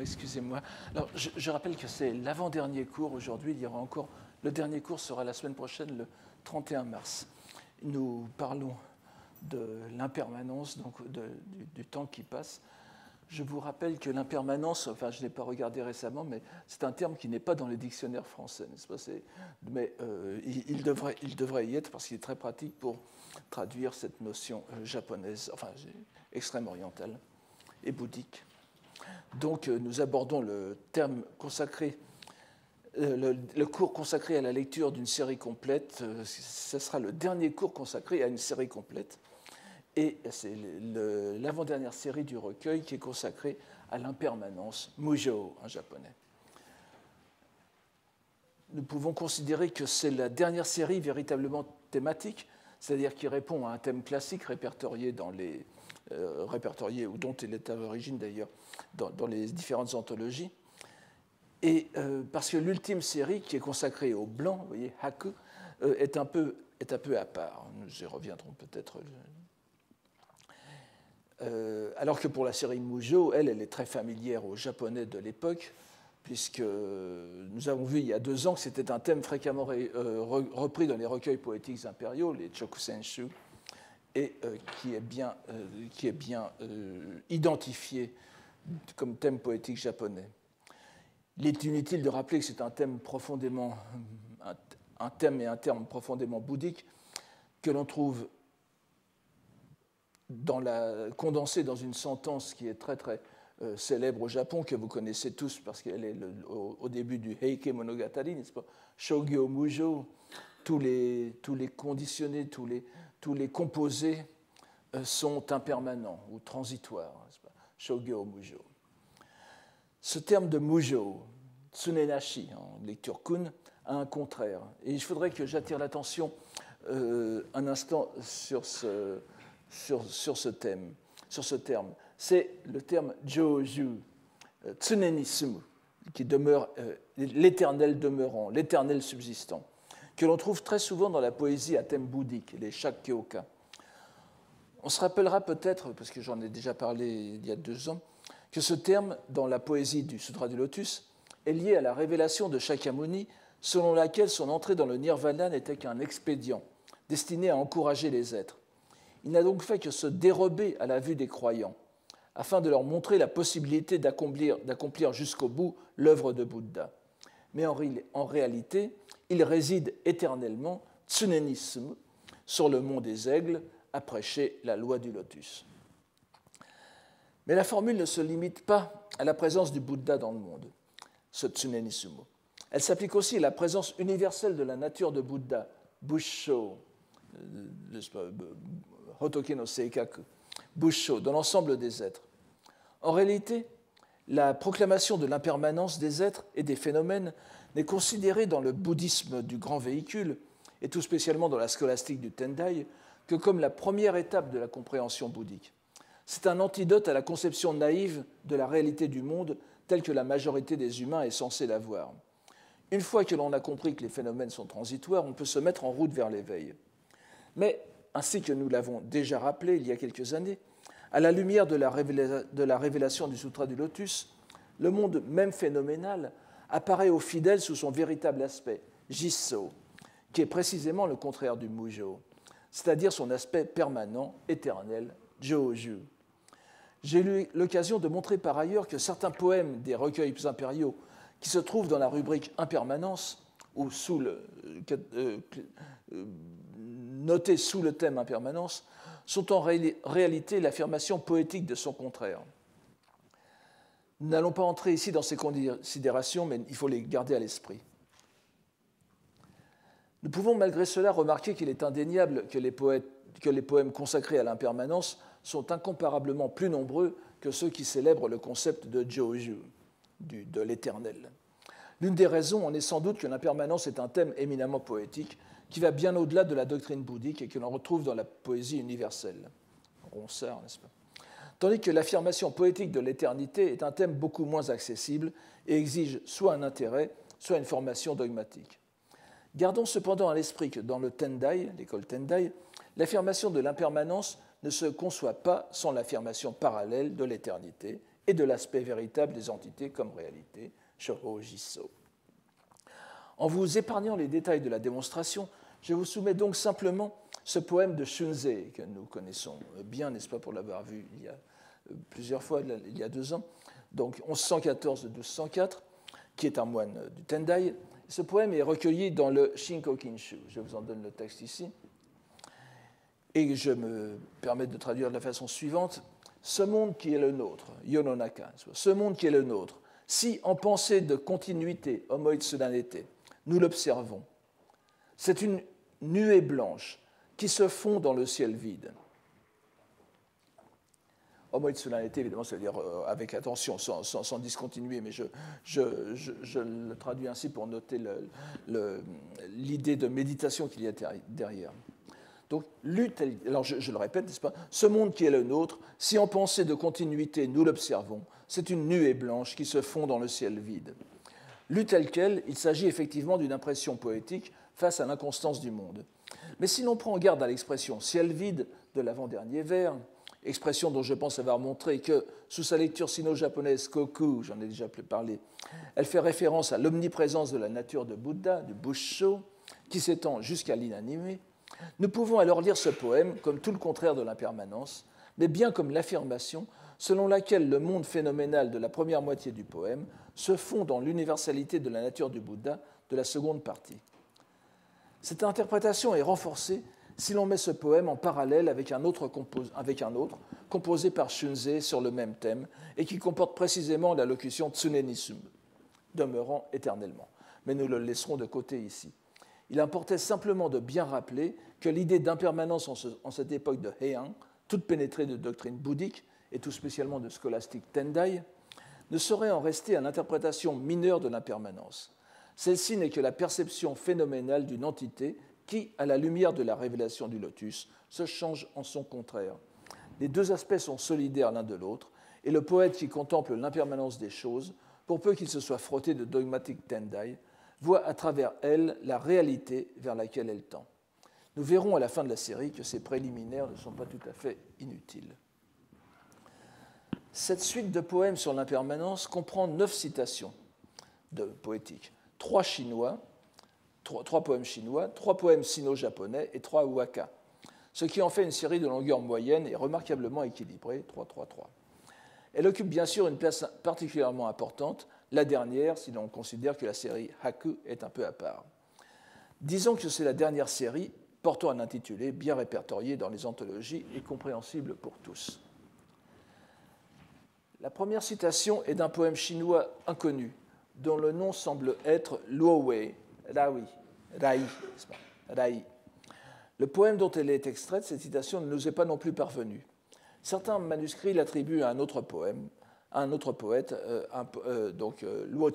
Excusez-moi. Alors, je, rappelle que c'est l'avant-dernier cours aujourd'hui. Il y aura encore. Le dernier cours sera la semaine prochaine, le 31 mars. Nous parlons de l'impermanence, donc du, temps qui passe. Je vous rappelle que l'impermanence, enfin, je n'ai pas regardé récemment, mais c'est un terme qui n'est pas dans les dictionnaires français, Mais euh, il, il, devrait, il devrait y être parce qu'il est très pratique pour traduire cette notion euh, japonaise, enfin, extrême orientale et bouddhique. Donc, euh, nous abordons le terme consacré, euh, le, cours consacré à la lecture d'une série complète. Euh, ce sera le dernier cours consacré à une série complète. Et c'est l'avant-dernière série du recueil qui est consacrée à l'impermanence, Mujo en japonais. Nous pouvons considérer que c'est la dernière série véritablement thématique, c'est-à-dire qui répond à un thème classique répertorié dans les, euh, répertorié, ou dont il est à l'origine d'ailleurs dans, les différentes anthologies. Et euh, parce que l'ultime série, qui est consacrée au blanc, vous voyez, Haku, euh, est, un peu, est un peu à part. Nous y reviendrons peut-être. Euh, alors que pour la série Mujo, elle, elle est très familière aux Japonais de l'époque, puisque nous avons vu il y a deux ans que c'était un thème fréquemment repris dans les recueils poétiques impériaux, les Chokusenshu, et euh, qui est bien, euh, euh, identifié comme thème poétique japonais. Il est inutile de rappeler que c'est un thème profondément, un, thème et un terme profondément bouddhique que l'on trouve condensé dans une sentence qui est très très célèbre au Japon, que vous connaissez tous parce qu'elle est au, au, début du Heike Monogatari, n'est-ce pas? Shogyo Mujo, tous les, tous les conditionnés, tous les, tous les composés euh, sont impermanents ou transitoires. Shogyo Mujo. Ce terme de Mujo, Tsunenashi, en lecture kun, a un contraire. Et il faudrait que j'attire l'attention euh, un instant sur ce, sur, sur ce thème, sur ce terme. C'est le terme Joju, euh, Tsunenisumu, qui demeure l'éternel demeurant, l'éternel subsistant que l'on trouve très souvent dans la poésie à thème bouddhique, les Shakyoka. On se rappellera peut-être, parce que j'en ai déjà parlé il y a deux ans, que ce terme, dans la poésie du Sutra du Lotus, est lié à la révélation de Shakyamuni, selon laquelle son entrée dans le nirvana n'était qu'un expédient destiné à encourager les êtres. Il n'a donc fait que se dérober à la vue des croyants, afin de leur montrer la possibilité d'accomplir jusqu'au bout l'œuvre de Bouddha. Mais en, en réalité, il réside éternellement, tsunenisme, sur le mont des aigles, à prêcher la loi du lotus. Mais la formule ne se limite pas à la présence du Bouddha dans le monde, ce tsunenismo. Elle s'applique aussi à la présence universelle de la nature de Bouddha, Busho, euh, Hotoke no Seikaku, Busho, dans l'ensemble des êtres. En réalité, la proclamation de l'impermanence des êtres et des phénomènes n'est considérée dans le bouddhisme du grand véhicule, et tout spécialement dans la scolastique du Tendai, que comme la première étape de la compréhension bouddhique. C'est un antidote à la conception naïve de la réalité du monde telle que la majorité des humains est censée la voir. Une fois que l'on a compris que les phénomènes sont transitoires, on peut se mettre en route vers l'éveil. Mais, ainsi que nous l'avons déjà rappelé il y a quelques années, à la lumière de la, de la révélation du Sutra du Lotus, le monde même phénoménal apparaît aux fidèles sous son véritable aspect, Jisso, qui est précisément le contraire du Mujo, c'est-à-dire son aspect permanent, éternel, Joju. J'ai eu l'occasion de montrer par ailleurs que certains poèmes des recueils impériaux qui se trouvent dans la rubrique impermanence, ou sous le, euh, euh, notés sous le thème impermanence, sont en réalité l'affirmation poétique de son contraire. Nous n'allons pas entrer ici dans ces considérations, mais il faut les garder à l'esprit. Nous pouvons malgré cela remarquer qu'il est indéniable que les, poèmes consacrés à l'impermanence sont incomparablement plus nombreux que ceux qui célèbrent le concept de Joju, de l'éternel. L'une des raisons en est sans doute que l'impermanence est un thème éminemment poétique qui va bien au-delà de la doctrine bouddhique et que l'on retrouve dans la poésie universelle. Ronsard, n'est-ce pas? Tandis que l'affirmation poétique de l'éternité est un thème beaucoup moins accessible et exige soit un intérêt, soit une formation dogmatique. Gardons cependant à l'esprit que dans le Tendai, l'école Tendai, l'affirmation de l'impermanence ne se conçoit pas sans l'affirmation parallèle de l'éternité et de l'aspect véritable des entités comme réalité, Shoho Jiso. En vous épargnant les détails de la démonstration, je vous soumets donc simplement ce poème de Shunzei, que nous connaissons bien, n'est-ce pas, pour l'avoir vu il y a plusieurs fois, il y a deux ans, donc 1114 de 1204, qui est un moine du Tendai. Ce poème est recueilli dans le Shinko Kinshu. Je vous en donne le texte ici. Et je me permets de traduire de la façon suivante. Ce monde qui est le nôtre, Yononaka, ce monde qui est le nôtre, si en pensée de continuité, homo solennité, nous l'observons, c'est une nuée blanche qui se fond dans le ciel vide. Homo solennité, évidemment, c'est-à-dire euh, avec attention, sans, discontinuer, mais je, le traduis ainsi pour noter l'idée de méditation qu'il y a derrière. Donc, lutte, alors je, le répète, n'est-ce pas? Ce monde qui est le nôtre, si en pensée de continuité nous l'observons, c'est une nuée blanche qui se fond dans le ciel vide. Lu tel quel, il s'agit effectivement d'une impression poétique face à l'inconstance du monde. Mais si l'on prend garde à l'expression ciel vide de l'avant-dernier vers, expression dont je pense avoir montré que, sous sa lecture sino-japonaise Koku, j'en ai déjà parlé, elle fait référence à l'omniprésence de la nature de Bouddha, du Busho, qui s'étend jusqu'à l'inanimé, nous pouvons alors lire ce poème comme tout le contraire de l'impermanence, mais bien comme l'affirmation selon laquelle le monde phénoménal de la première moitié du poème se fond dans l'universalité de la nature du Bouddha de la seconde partie. Cette interprétation est renforcée si l'on met ce poème en parallèle avec un autre, composé par Shunzei sur le même thème et qui comporte précisément la locution Tsunenisum, demeurant éternellement. Mais nous le laisserons de côté ici. Il importait simplement de bien rappeler que l'idée d'impermanence en, cette époque de Heian, toute pénétrée de doctrine bouddhique, et tout spécialement de scolastique Tendai, ne saurait en rester à l'interprétation mineure de l'impermanence. Celle-ci n'est que la perception phénoménale d'une entité qui, à la lumière de la révélation du lotus, se change en son contraire. Les deux aspects sont solidaires l'un de l'autre, et le poète qui contemple l'impermanence des choses, pour peu qu'il se soit frotté de dogmatique Tendai, voit à travers elle la réalité vers laquelle elle tend. Nous verrons à la fin de la série que ces préliminaires ne sont pas tout à fait inutiles. Cette suite de poèmes sur l'impermanence comprend neuf citations de poétiques, trois chinois, trois, poèmes chinois, trois poèmes sino-japonais et trois waka, ce qui en fait une série de longueur moyenne et remarquablement équilibrée, 3-3-3. Elle occupe bien sûr une place particulièrement importante la dernière si l'on considère que la série Haku est un peu à part. Disons que c'est la dernière série portant un intitulé bien répertorié dans les anthologies et compréhensible pour tous. La première citation est d'un poème chinois inconnu, dont le nom semble être Luowei, Rai, Rai. Le poème dont elle est extraite, cette citation, ne nous est pas non plus parvenue. Certains manuscrits l'attribuent à un autre poème, un autre poète, euh, euh, donc euh, Luo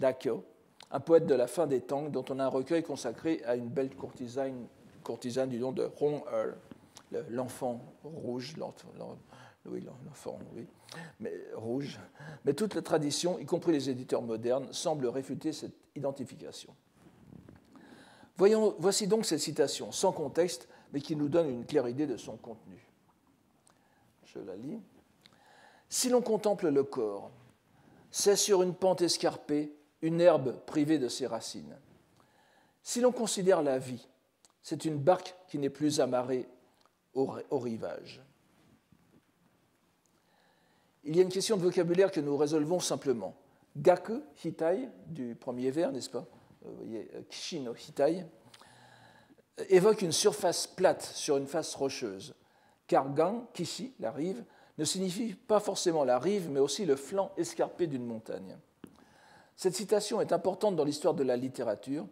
Rakyo, un poète de la fin des Tang, dont on a un recueil consacré à une belle courtisane, courtisane du nom de Hong Er, l'enfant rouge, oui, l'enfant, oui, mais rouge. Mais toute la tradition, y compris les éditeurs modernes, semble réfuter cette identification. Voyons, voici donc cette citation, sans contexte, mais qui nous donne une claire idée de son contenu. Je la lis. Si l'on contemple le corps, c'est sur une pente escarpée une herbe privée de ses racines. Si l'on considère la vie, c'est une barque qui n'est plus amarrée au, rivage. Il y a une question de vocabulaire que nous résolvons simplement. Gaku, hitai, du premier vers, n'est-ce pas Vous voyez, kishino hitai, évoque une surface plate sur une face rocheuse. Car gan, kishi, la rive, ne signifie pas forcément la rive, mais aussi le flanc escarpé d'une montagne. Cette citation est importante dans l'histoire de la littérature,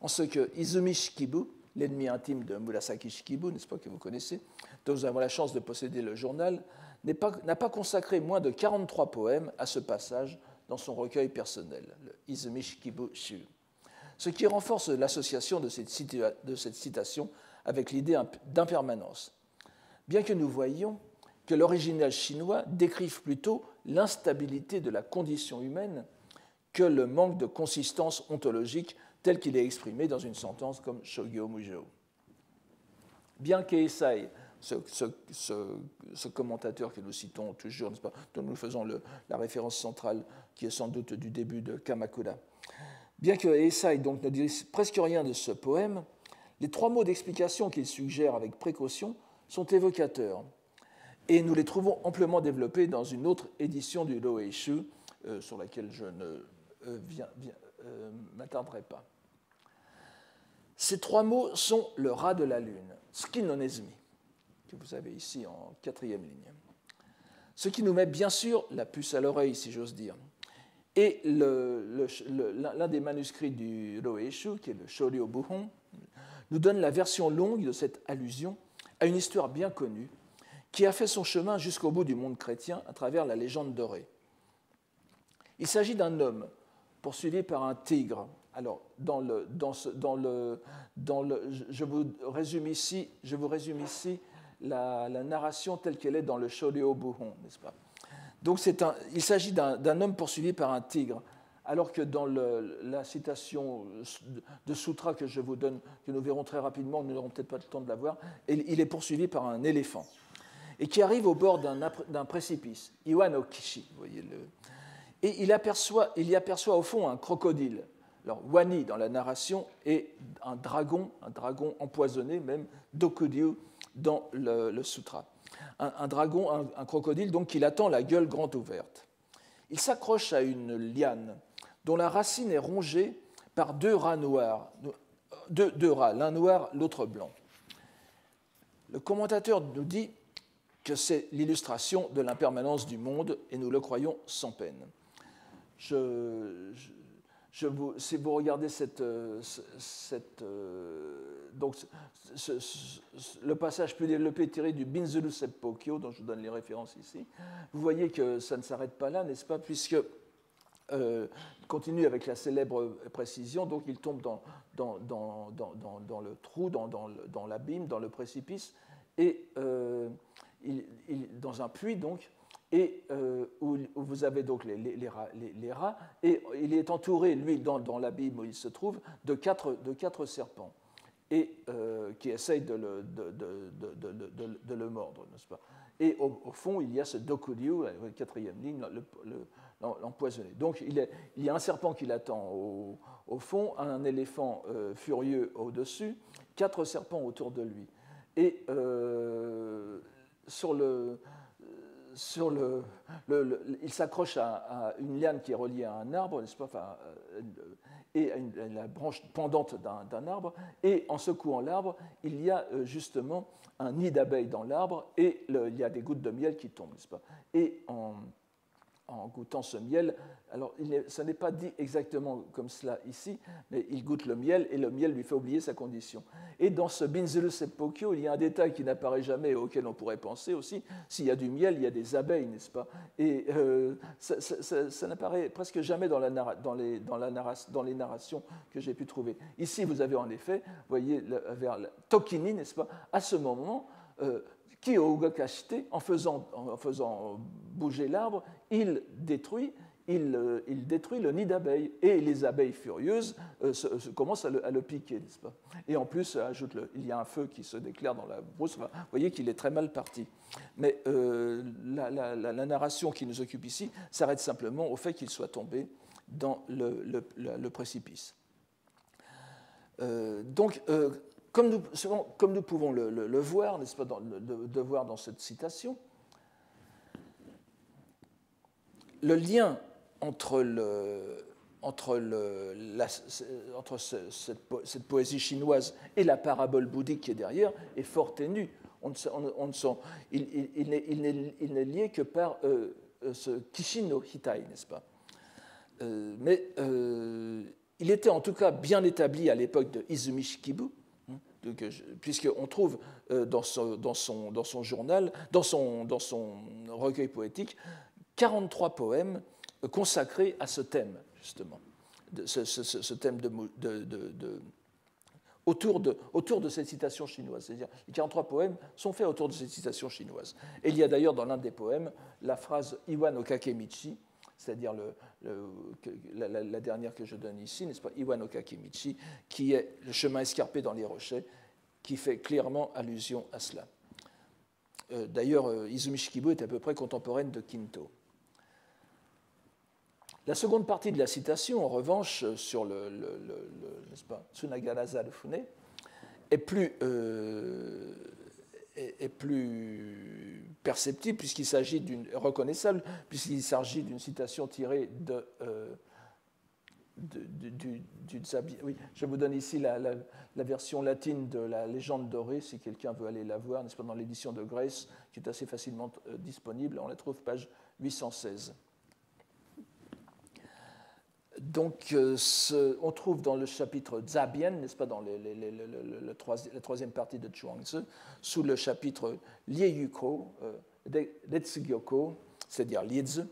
en ce que Izumi Shikibu, l'ennemi intime de Murasaki Shikibu, n'est-ce pas que vous connaissez, dont nous avons la chance de posséder le journal, n'a pas, consacré moins de 43 poèmes à ce passage dans son recueil personnel, le Izumi Shikibu Shu. Ce qui renforce l'association de cette citation avec l'idée d'impermanence. Bien que nous voyions que l'original chinois décrive plutôt l'instabilité de la condition humaine que le manque de consistance ontologique tel qu'il est exprimé dans une sentence comme Shogyo Mujo. Bien qu'Eisai ce, commentateur que nous citons toujours, dont nous faisons la référence centrale, qui est sans doute du début de Kamakura. Bien que Esai donc ne dise presque rien de ce poème, les trois mots d'explication qu'il suggère avec précaution sont évocateurs, et nous les trouvons amplement développés dans une autre édition du Loeishu, euh, sur laquelle je ne euh, euh, m'attarderai pas. Ces trois mots sont le rat de la lune, skinonesmi, vous avez ici en quatrième ligne. Ce qui nous met bien sûr la puce à l'oreille, si j'ose dire. Et l'un des manuscrits du Roeishu, qui est le Shoryo Buhon, nous donne la version longue de cette allusion à une histoire bien connue qui a fait son chemin jusqu'au bout du monde chrétien à travers la légende dorée. Il s'agit d'un homme poursuivi par un tigre alors, dans le, dans le, dans le, je, vous résume ici, je vous résume ici la, narration telle qu'elle est dans le Shodeo Buhon, n'est-ce pas? Donc, il s'agit d'un homme poursuivi par un tigre, alors que dans la citation de Sutra que je vous donne, que nous verrons très rapidement, nous n'aurons peut-être pas le temps de la voir, il est poursuivi par un éléphant, et qui arrive au bord d'un précipice, Iwan Okishi, vous voyez le, et il, aperçoit, il y aperçoit au fond un crocodile. Alors, Wani, dans la narration, est un dragon, un dragon empoisonné, même Dokudyu dans le, sutra. Un, dragon, un, crocodile, donc, qui attend la gueule grande ouverte. Il s'accroche à une liane dont la racine est rongée par deux rats noirs, deux rats, l'un noir, l'autre blanc. Le commentateur nous dit que c'est l'illustration de l'impermanence du monde et nous le croyons sans peine. je, si vous regardez cette, euh, euh, donc, le passage plus développé tiré du Binzulu Seppokyo, dont je vous donne les références ici, vous voyez que ça ne s'arrête pas là, n'est-ce pas, puisque euh, continue avec la célèbre précision, donc il tombe dans, dans, dans, dans le trou, dans, l'abîme, dans le précipice, et il, dans un puits, donc, et euh, où, vous avez donc les, rats, et il est entouré, lui, dans, l'abîme où il se trouve, de quatre, serpents, et euh, qui essayent de le, mordre, n'est-ce pas? Et au, fond, il y a ce Dokuryu, la quatrième ligne, l'empoisonné. Donc il, y a un serpent qui l'attend au, au, fond, un éléphant euh, furieux au-dessus, quatre serpents autour de lui. Et sur le il s'accroche à, une liane qui est reliée à un arbre, n'est-ce pas, euh, et à, la branche pendante d'un arbre, et en secouant l'arbre, il y a euh, justement un nid d'abeilles dans l'arbre, et il y a des gouttes de miel qui tombent, n'est-ce pas Et en, en goûtant ce miel. Alors, ça n'est pas dit exactement comme cela ici, mais il goûte le miel et le miel lui fait oublier sa condition. Et dans ce Binzelu Seppokyo, il y a un détail qui n'apparaît jamais et auquel on pourrait penser aussi. S'il y a du miel, il y a des abeilles, n'est-ce pas? Et euh, ça, n'apparaît presque jamais dans, la dans, les, dans, la dans les narrations que j'ai pu trouver. Ici, vous avez en effet, voyez, vers Tokini, n'est-ce pas? À ce moment, euh, en faisant, en faisant bouger l'arbre, il détruit, il, euh, il, détruit le nid d'abeilles. Et les abeilles furieuses euh, commencent à le, piquer, n'est-ce pas? Et en plus, ajoute -le, il y a un feu qui se déclare dans la brousse. vous voyez qu'il est très mal parti. Mais euh, la, narration qui nous occupe ici s'arrête simplement au fait qu'il soit tombé dans le, précipice. donc, comme nous, pouvons le, voir, n'est-ce pas, de, voir dans cette citation, le lien entre, cette, poésie chinoise et la parabole bouddhique qui est derrière est fort ténu. On, il, n'est lié que par euh, euh, ce Kishin no Hitai, n'est-ce pas? Euh, Mais il était en tout cas bien établi à l'époque de Izumi Shikibu, puisqu'on trouve euh, dans son, journal, dans son, recueil poétique, 43 poèmes euh, consacrés à ce thème, justement, ce, thème autour, de, autour de cette citation chinoise. C'est-à-dire, les 43 poèmes sont faits autour de cette citation chinoise. Et il y a d'ailleurs dans l'un des poèmes la phrase Iwan Okakemichi, c'est-à-dire la, dernière que je donne ici, n'est-ce pas, Iwanoka Kimichi, qui est le chemin escarpé dans les rochers, qui fait clairement allusion à cela. D'ailleurs, Izumi Shikibu est à peu près contemporaine de Kinto. La seconde partie de la citation, en revanche, sur le, Tsunagaraza de Fune, est plus, euh, est, plus perceptible puisqu'il s'agit d'une reconnaissable puisqu'il s'agit d'une citation tirée de, euh, du, Oui, je vous donne ici la, version latine de la légende dorée si quelqu'un veut aller la voir, n'est-ce pas, dans l'édition de Grace, qui est assez facilement euh, disponible. On la trouve page 816. Donc, euh, on trouve dans le chapitre Zabien, n'est-ce pas, dans la troisième partie de Chuangzi, sous le chapitre Lieyuko, euh, c'est-à-dire Liezi,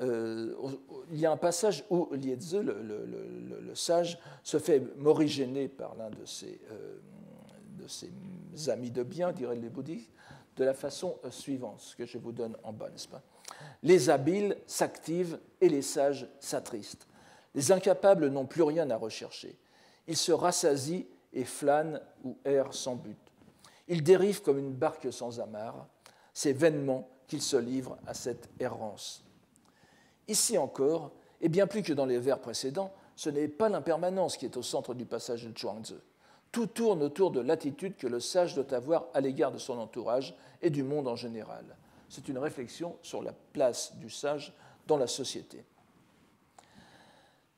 euh, il y a un passage où Liezi, le, sage, se fait morigéner par l'un de ses, de ses amis de bien, diraient les bouddhistes, de la façon suivante, ce que je vous donne en bas, n'est-ce pas Les habiles s'activent et les sages s'attristent. Les incapables n'ont plus rien à rechercher. Ils se rassasient et flânent ou errent sans but. Ils dérivent comme une barque sans amarre. C'est vainement qu'ils se livrent à cette errance. Ici encore, et bien plus que dans les vers précédents, ce n'est pas l'impermanence qui est au centre du passage de Chuangzi. Tout tourne autour de l'attitude que le sage doit avoir à l'égard de son entourage et du monde en général. C'est une réflexion sur la place du sage dans la société.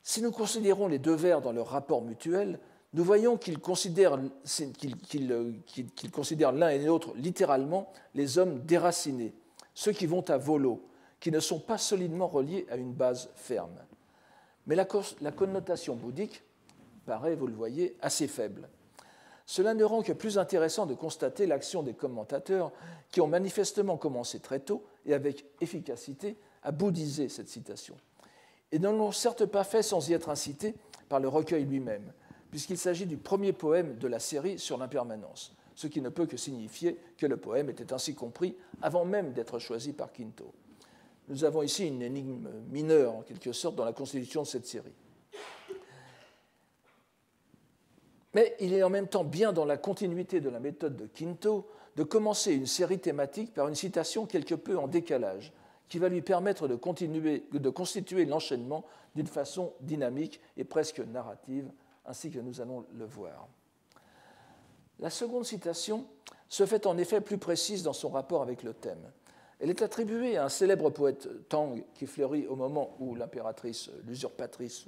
Si nous considérons les deux vers dans leur rapport mutuel, nous voyons qu'ils considèrent, l'un et l'autre littéralement les hommes déracinés, ceux qui vont à volo, qui ne sont pas solidement reliés à une base ferme. Mais la, la connotation bouddhique paraît, vous le voyez, assez faible. Cela ne rend que plus intéressant de constater l'action des commentateurs qui ont manifestement commencé très tôt et avec efficacité à bouddhiser cette citation et ne l'ont certes pas fait sans y être incité par le recueil lui-même, puisqu'il s'agit du premier poème de la série sur l'impermanence, ce qui ne peut que signifier que le poème était ainsi compris avant même d'être choisi par Quinto. Nous avons ici une énigme mineure, en quelque sorte, dans la constitution de cette série. Mais il est en même temps bien dans la continuité de la méthode de Quinto de commencer une série thématique par une citation quelque peu en décalage, qui va lui permettre de, continuer, de constituer l'enchaînement d'une façon dynamique et presque narrative, ainsi que nous allons le voir. La seconde citation se fait en effet plus précise dans son rapport avec le thème. Elle est attribuée à un célèbre poète Tang qui fleurit au moment où l'impératrice, l'usurpatrice,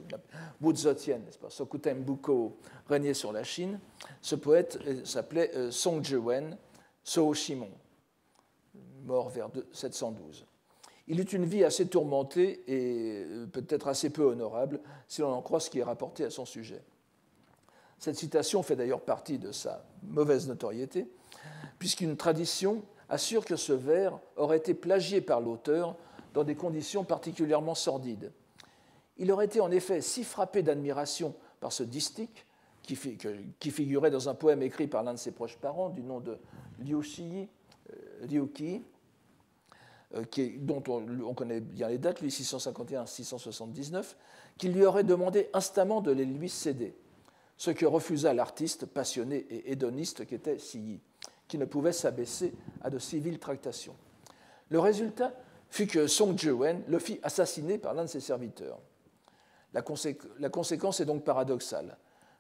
Wu Zetian, Sokuten Buko, régnait sur la Chine. Ce poète euh, s'appelait euh, Song Zhewen So Shimon, mort vers 712. Il eut une vie assez tourmentée et euh, peut-être assez peu honorable, si l'on en croit ce qui est rapporté à son sujet. Cette citation fait d'ailleurs partie de sa mauvaise notoriété, puisqu'une tradition assure que ce vers aurait été plagié par l'auteur dans des conditions particulièrement sordides. Il aurait été en effet si frappé d'admiration par ce distique, qui, figurait dans un poème écrit par l'un de ses proches parents du nom de Liu Xi, euh, Liu Qi, euh, dont on, connaît bien les dates, lui 651-679, qu'il lui aurait demandé instamment de les lui céder, ce que refusa l'artiste passionné et hédoniste qu'était Siyi, qui ne pouvait s'abaisser à de civiles tractations. Le résultat fut que Song Jiwen le fit assassiner par l'un de ses serviteurs. La, conséquence est donc paradoxale.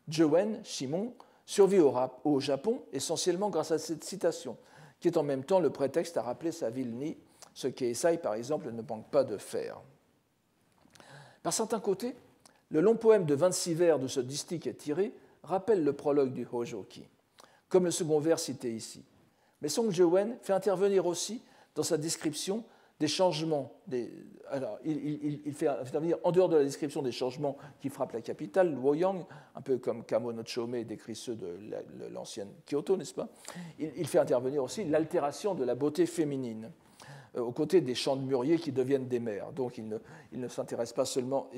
Jiwen, Shimon, survit au, au Japon essentiellement grâce à cette citation, qui est en même temps le prétexte à rappeler sa ville Ni ce qu'Essai, par exemple, ne manque pas de faire. Par certains côtés, le long poème de 26 vers de ce distique tiré rappelle le prologue du Hojoki, comme le second vers cité ici. Mais Song Jewen fait intervenir aussi, dans sa description, des changements. alors, il, fait intervenir, en dehors de la description des changements qui frappent la capitale, Luoyang, un peu comme Kamo no Chome décrit ceux de l'ancienne Kyoto, n'est-ce pas? Il, fait intervenir aussi l'altération de la beauté féminine. Euh, aux côtés des champs de mûriers qui deviennent des mers. Donc il ne, s'intéresse pas, seulement,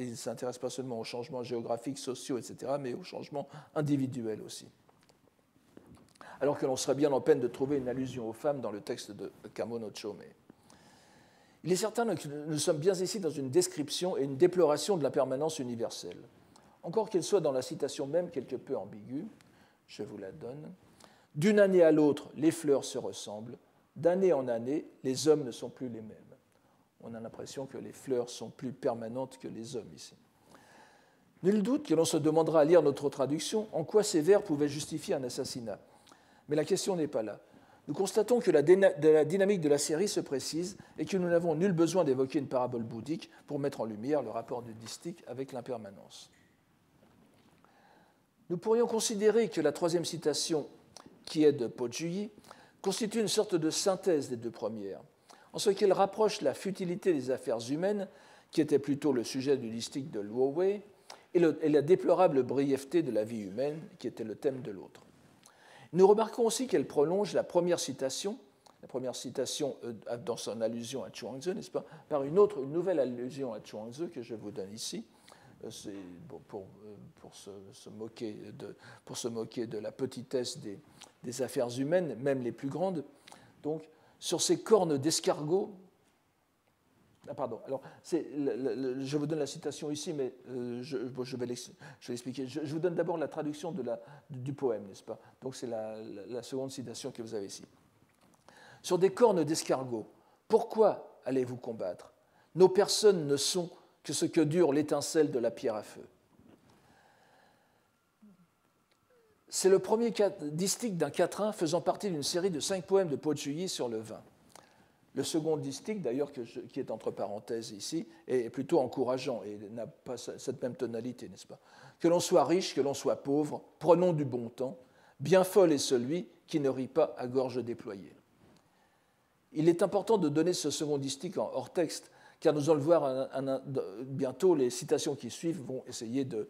pas seulement aux changements géographiques, sociaux, etc., mais aux changements individuels aussi. Alors que l'on serait bien en peine de trouver une allusion aux femmes dans le texte de Kamono Chome. Il est certain que nous sommes bien ici dans une description et une déploration de la permanence universelle. Encore qu'elle soit dans la citation même quelque peu ambiguë, je vous la donne. D'une année à l'autre, les fleurs se ressemblent, d'année en année, les hommes ne sont plus les mêmes. On a l'impression que les fleurs sont plus permanentes que les hommes ici. Nul doute que l'on se demandera à lire notre traduction en quoi ces vers pouvaient justifier un assassinat. Mais la question n'est pas là. Nous constatons que la, dynamique de la série se précise et que nous n'avons nul besoin d'évoquer une parabole bouddhique pour mettre en lumière le rapport du distique avec l'impermanence. Nous pourrions considérer que la troisième citation, qui est de Pojuyi, constitue une sorte de synthèse des deux premières, en ce qu'elle rapproche la futilité des affaires humaines, qui était plutôt le sujet du distique de Luowei, et, la déplorable brièveté de la vie humaine, qui était le thème de l'autre. Nous remarquons aussi qu'elle prolonge la première citation, la première citation euh, dans son allusion à Chuangzi, n'est-ce pas, par une autre, une nouvelle allusion à Chuangzi que je vous donne ici, euh, pour, euh, pour, se, moquer de, la petitesse des, affaires humaines, même les plus grandes. Donc, sur ces cornes d'escargot, ah, pardon. Alors, je vous donne la citation ici, mais euh, je, vais l'expliquer. Je, vous donne d'abord la traduction la, du poème, n'est-ce pas? Donc, c'est la, seconde citation que vous avez ici. Sur des cornes d'escargot, pourquoi allez-vous combattre? Nos personnes ne sont que ce que dure l'étincelle de la pierre à feu. C'est le premier distique d'un quatrain faisant partie d'une série de cinq poèmes de Paul sur le vin. Le second distique, d'ailleurs, qui est entre parenthèses ici, est plutôt encourageant et n'a pas cette même tonalité, n'est-ce pas? Que l'on soit riche, que l'on soit pauvre, prenons du bon temps. Bien folle est celui qui ne rit pas à gorge déployée. Il est important de donner ce second distique en hors texte, car nous allons le voir bientôt, les citations qui suivent vont essayer de,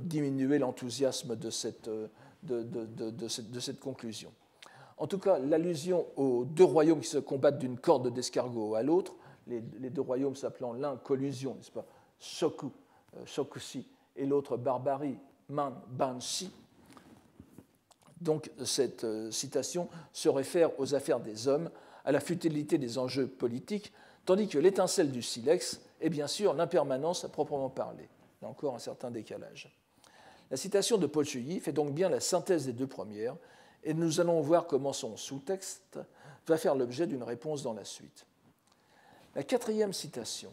diminuer l'enthousiasme de cette, conclusion. En tout cas, l'allusion aux deux royaumes qui se combattent d'une corde d'escargot à l'autre, les, deux royaumes s'appelant l'un collusion, n'est-ce pas, Shoku, euh, Shokushi, et l'autre barbarie, Man, Banshi. Donc cette euh, citation se réfère aux affaires des hommes, à la futilité des enjeux politiques, tandis que l'étincelle du silex est bien sûr l'impermanence à proprement parler. Là encore un certain décalage. La citation de Paul fait donc bien la synthèse des deux premières et nous allons voir comment son sous-texte va faire l'objet d'une réponse dans la suite. La quatrième citation,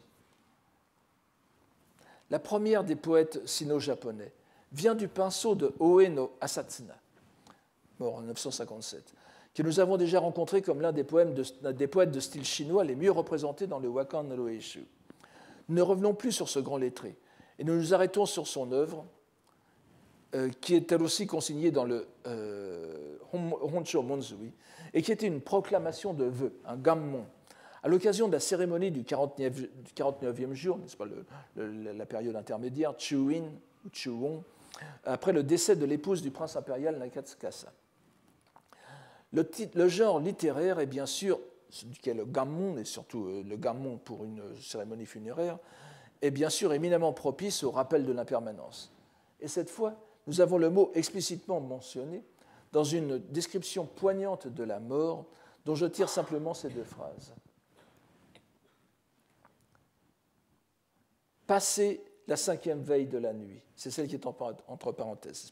la première des poètes sino-japonais, vient du pinceau de Oe Asatsuna, mort en 1957, que nous avons déjà rencontré comme l'un des, des, poètes de style chinois les mieux représentés dans le Wakan no ne revenons plus sur ce grand lettré, et nous nous arrêtons sur son œuvre, euh, qui est elle aussi consignée dans le euh, Honcho Monzui, et qui était une proclamation de vœux, un gammon, à l'occasion de la cérémonie du 49e, jour, n'est-ce pas, la période intermédiaire, Chuin ou Chuon, après le décès de l'épouse du prince impérial Nakatsukasa. Le, genre littéraire est bien sûr, qui est le gammon, et surtout euh, le gammon pour une cérémonie funéraire, est bien sûr éminemment propice au rappel de l'impermanence. Et cette fois, nous avons le mot explicitement mentionné dans une description poignante de la mort dont je tire simplement ces deux phrases. Passer la cinquième veille de la nuit, c'est celle qui est entre parenthèses,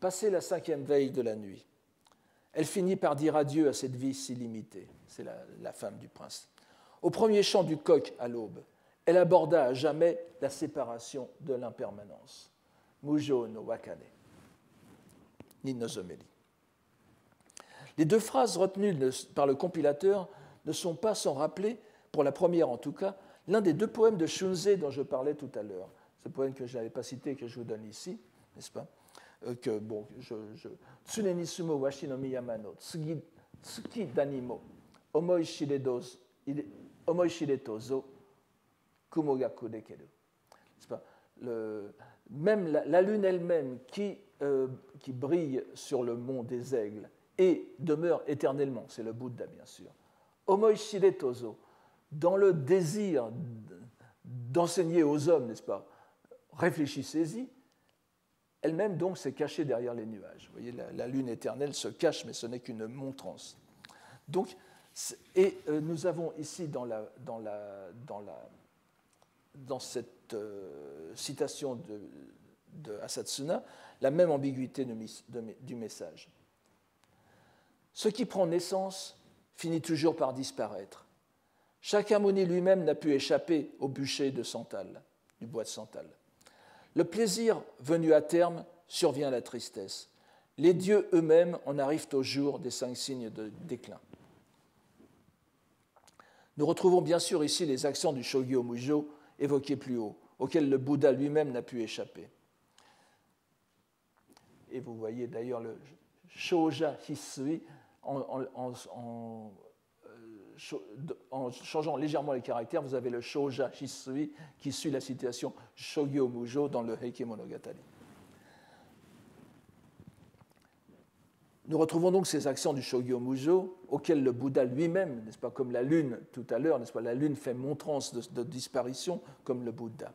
Passer la cinquième veille de la nuit, elle finit par dire adieu à cette vie si limitée, c'est la, femme du prince. Au premier chant du coq à l'aube, elle aborda à jamais la séparation de l'impermanence. Mujo no Wakane, ni Les deux phrases retenues par le compilateur ne sont pas sans rappeler, pour la première en tout cas, l'un des deux poèmes de Shunzei dont je parlais tout à l'heure. Ce poème que je n'avais pas cité et que je vous donne ici, n'est-ce pas? Que, bon, je, je, Tsuneni sumo washi no miyamano, tsuki, danimo, omoi shiretozo, kumogaku dekeru. Pas même la, lune elle-même qui, euh, qui, brille sur le mont des aigles et demeure éternellement, c'est le Bouddha bien sûr. Omoishire Tozo, dans le désir d'enseigner aux hommes, n'est-ce pas Réfléchissez-y. Elle-même donc s'est cachée derrière les nuages. Vous voyez, la, lune éternelle se cache, mais ce n'est qu'une montrance. Donc, et euh, nous avons ici dans, cette euh, citation de, la même ambiguïté du message. Ce qui prend naissance finit toujours par disparaître. Shakyamuni lui-même n'a pu échapper au bûcher de Santal, du bois de Santal. Le plaisir venu à terme survient la tristesse. Les dieux eux-mêmes en arrivent au jour des cinq signes de déclin. Nous retrouvons bien sûr ici les accents du Shogyo Mujo évoqués plus haut, auxquels le Bouddha lui-même n'a pu échapper. Et vous voyez d'ailleurs le Shoja Hisui en, changeant légèrement les caractères, vous avez le Shoja Hisui qui suit la citation Shogyo Mujo dans le Heike Monogatari. Nous retrouvons donc ces accents du Shogyo Mujo auxquels le Bouddha lui-même, n'est-ce pas, comme la lune tout à l'heure, n'est-ce pas, la lune fait montrance de, disparition comme le Bouddha.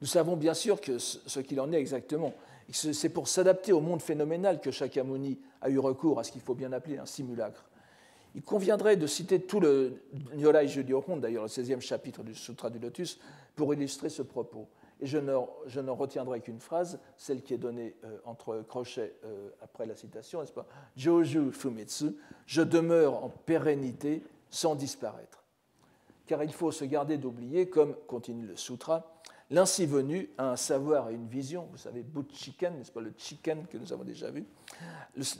Nous savons bien sûr que ce qu'il en est exactement. C'est pour s'adapter au monde phénoménal que Shakyamuni a eu recours à ce qu'il faut bien appeler un simulacre. Il conviendrait de citer tout le Nyorai Judyohon, d'ailleurs le 16e chapitre du Sutra du Lotus, pour illustrer ce propos. Et je n'en retiendrai qu'une phrase, celle qui est donnée euh, entre crochets euh, après la citation, n'est-ce pas? Joju Fumitsu, je demeure en pérennité sans disparaître. Car il faut se garder d'oublier, comme continue le sutra, L'ainsi venu a un savoir et une vision. Vous savez, bout chicken, n'est-ce pas le chicken que nous avons déjà vu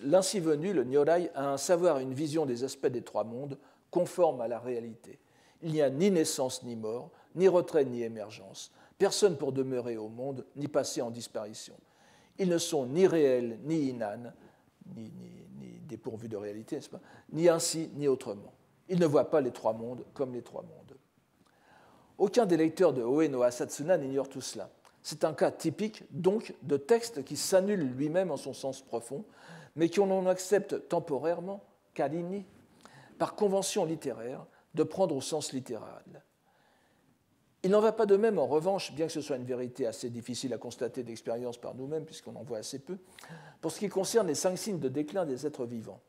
L'ainsi venu, le Nyorai, a un savoir et une vision des aspects des trois mondes conformes à la réalité. Il n'y a ni naissance ni mort, ni retrait ni émergence. Personne pour demeurer au monde, ni passer en disparition. Ils ne sont ni réels, ni inanes, ni, ni dépourvus de réalité, n'est-ce pas Ni ainsi, ni autrement. Ils ne voient pas les trois mondes comme les trois mondes. Aucun des lecteurs de Oe no Asatsuna n'ignore tout cela. C'est un cas typique, donc, de texte qui s'annule lui-même en son sens profond, mais qu'on en accepte temporairement, kalini, par convention littéraire, de prendre au sens littéral. Il n'en va pas de même, en revanche, bien que ce soit une vérité assez difficile à constater d'expérience par nous-mêmes, puisqu'on en voit assez peu, pour ce qui concerne les cinq signes de déclin des êtres vivants.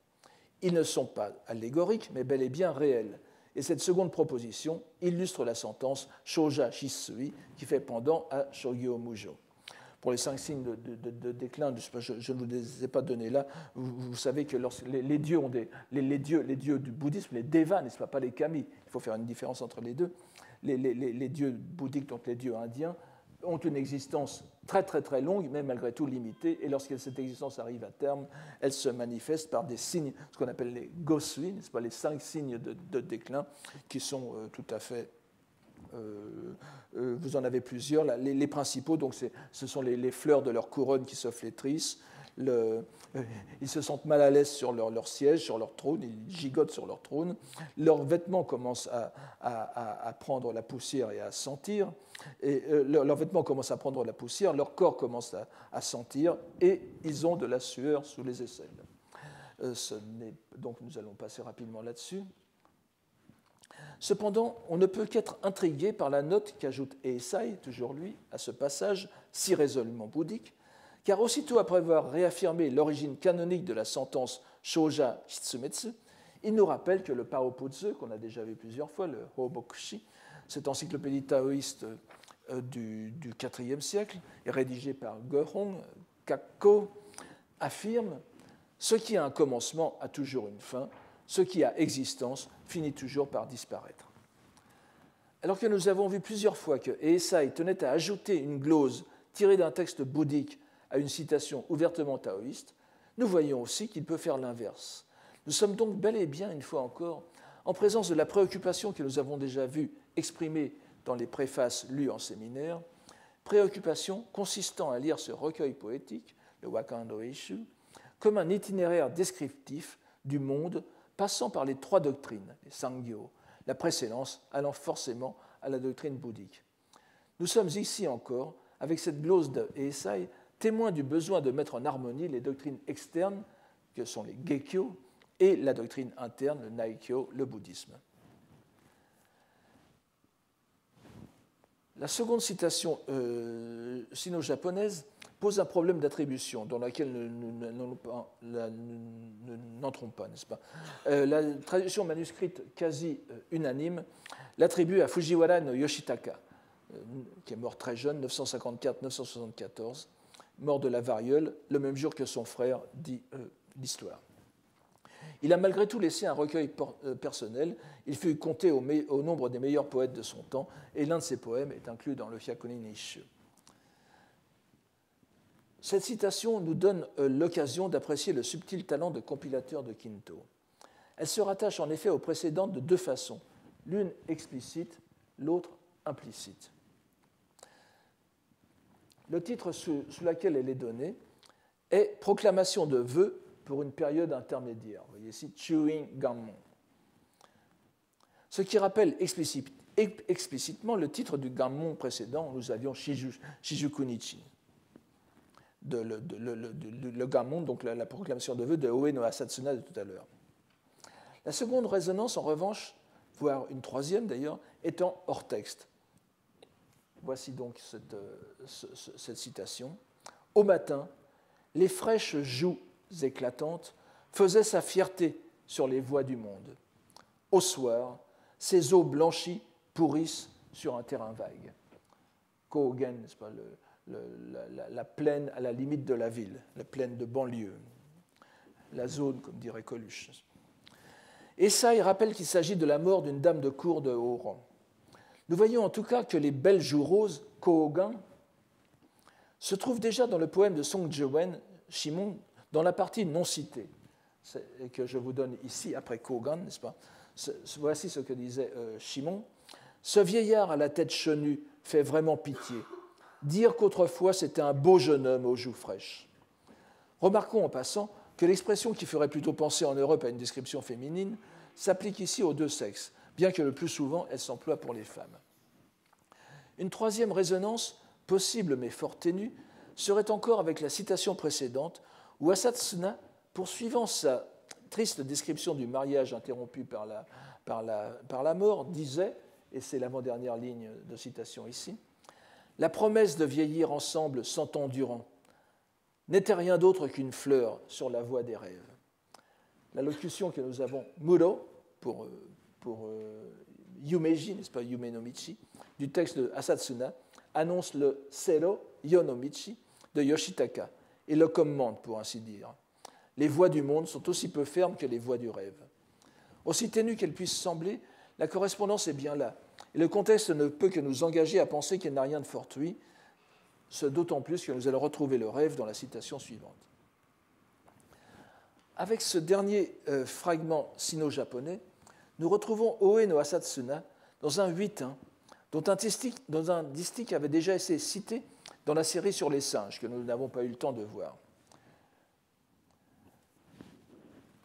Ils ne sont pas allégoriques, mais bel et bien réels, et cette seconde proposition illustre la sentence Shoja Shisui qui fait pendant à Shogyo Mujo. Pour les cinq signes de, déclin, je, ne vous les ai pas donnés là. Vous, savez que les, dieux ont des, les, dieux, les dieux du bouddhisme, les devas, n'est-ce pas, pas les kami, il faut faire une différence entre les deux. Les, dieux bouddhiques, donc les dieux indiens, ont une existence très très très longue, mais malgré tout limitée, et lorsque cette existence arrive à terme, elle se manifeste par des signes, ce qu'on appelle les gosui, n'est-ce pas, les cinq signes de, déclin, qui sont euh, tout à fait... Euh, euh, vous en avez plusieurs. les, principaux, donc, ce sont les, les, fleurs de leur couronne qui se flétrissent, euh, ils se sentent mal à l'aise sur leur, siège, sur leur trône, ils gigotent sur leur trône, leurs vêtements commencent à, prendre la poussière et à sentir, euh, leurs vêtements commencent à prendre la poussière, leur corps commence à, sentir, et ils ont de la sueur sous les aisselles. Euh, donc nous allons passer rapidement là-dessus. Cependant, on ne peut qu'être intrigué par la note qu'ajoute Eisai, toujours lui, à ce passage si résolument bouddhique, car aussitôt après avoir réaffirmé l'origine canonique de la sentence Shoja Shitsumetsu, il nous rappelle que le Paoputsu, qu'on a déjà vu plusieurs fois, le Hobokushi, cette encyclopédie taoïste euh, du, IVe siècle, rédigée par Gohong Kakko, affirme Ce qui a un commencement a toujours une fin, ce qui a existence finit toujours par disparaître. Alors que nous avons vu plusieurs fois que Eisai tenait à ajouter une glose tirée d'un texte bouddhique à une citation ouvertement taoïste, nous voyons aussi qu'il peut faire l'inverse. Nous sommes donc bel et bien, une fois encore, en présence de la préoccupation que nous avons déjà vue exprimée dans les préfaces lues en séminaire, préoccupation consistant à lire ce recueil poétique, le Wakando Eishu, comme un itinéraire descriptif du monde passant par les trois doctrines, les Sangyo, la précédence allant forcément à la doctrine bouddhique. Nous sommes ici encore, avec cette glose de témoin du besoin de mettre en harmonie les doctrines externes, que sont les Gekkyo, et la doctrine interne, le Naikyo, le bouddhisme. La seconde citation euh, sino-japonaise pose un problème d'attribution dans lequel nous n'entrons pas, n'est-ce pas? Euh, La traduction manuscrite quasi euh, unanime l'attribue à Fujiwara no Yoshitaka, qui est mort très jeune, 954-974, mort de la variole, le même jour que son frère, dit euh, l'histoire. Il a malgré tout laissé un recueil euh, personnel. Il fut compté au, nombre des meilleurs poètes de son temps, et l'un de ses poèmes est inclus dans le Hyakunin Nisshu. Cette citation nous donne euh, l'occasion d'apprécier le subtil talent de compilateur de Quinto. Elle se rattache en effet aux précédentes de deux façons, l'une explicite, l'autre implicite. Le titre sous, lequel elle est donnée est Proclamation de vœux pour une période intermédiaire. Vous voyez ici, Chewing Gammon. Ce qui rappelle explicitement le titre du Gammon précédent, nous avions Shijukunichi. De, le, le, Gammon, donc la, proclamation de vœux de Oe no Asatsuna de tout à l'heure. La seconde résonance, en revanche, voire une troisième d'ailleurs, étant hors texte. Voici donc cette, euh, cette citation. Au matin, les fraîches joues éclatantes faisaient sa fierté sur les voies du monde. Au soir, ses eaux blanchies pourrissent sur un terrain vague. Kogen, n'est-ce pas, la, plaine à la limite de la ville, la plaine de banlieue, la zone, comme dirait Coluche. Il rappelle qu'il s'agit de la mort d'une dame de cour de haut rang. Nous voyons en tout cas que les belles joues roses, Kogan, se trouvent déjà dans le poème de Song Jewen, Shimon, dans la partie non citée, que je vous donne ici après Kogan, n'est-ce pas? Voici ce que disait euh, Shimon. Ce vieillard à la tête chenue fait vraiment pitié. Dire qu'autrefois c'était un beau jeune homme aux joues fraîches. Remarquons en passant que l'expression qui ferait plutôt penser en Europe à une description féminine s'applique ici aux deux sexes, bien que le plus souvent elle s'emploie pour les femmes. Une troisième résonance, possible mais fort ténue, serait encore avec la citation précédente, où Asatsuna, poursuivant sa triste description du mariage interrompu par la, par la, par la mort, disait, et c'est l'avant-dernière ligne de citation ici, La promesse de vieillir ensemble cent ans durant n'était rien d'autre qu'une fleur sur la voie des rêves. La locution que nous avons, Muro, pour euh, pour euh, Yumeji, n'est-ce pas, Yumenomichi, du texte de Asatsuna, annonce le Sero Yonomichi de Yoshitaka et le commande, pour ainsi dire. Les voies du monde sont aussi peu fermes que les voies du rêve. Aussi ténue qu'elle puisse sembler, la correspondance est bien là, et le contexte ne peut que nous engager à penser qu'il n'a rien de fortuit, ce d'autant plus que nous allons retrouver le rêve dans la citation suivante. Avec ce dernier euh, fragment sino-japonais, nous retrouvons Oe no Asatsuna dans un 8 dont un, distique avait déjà été cité dans la série sur les singes, que nous n'avons pas eu le temps de voir.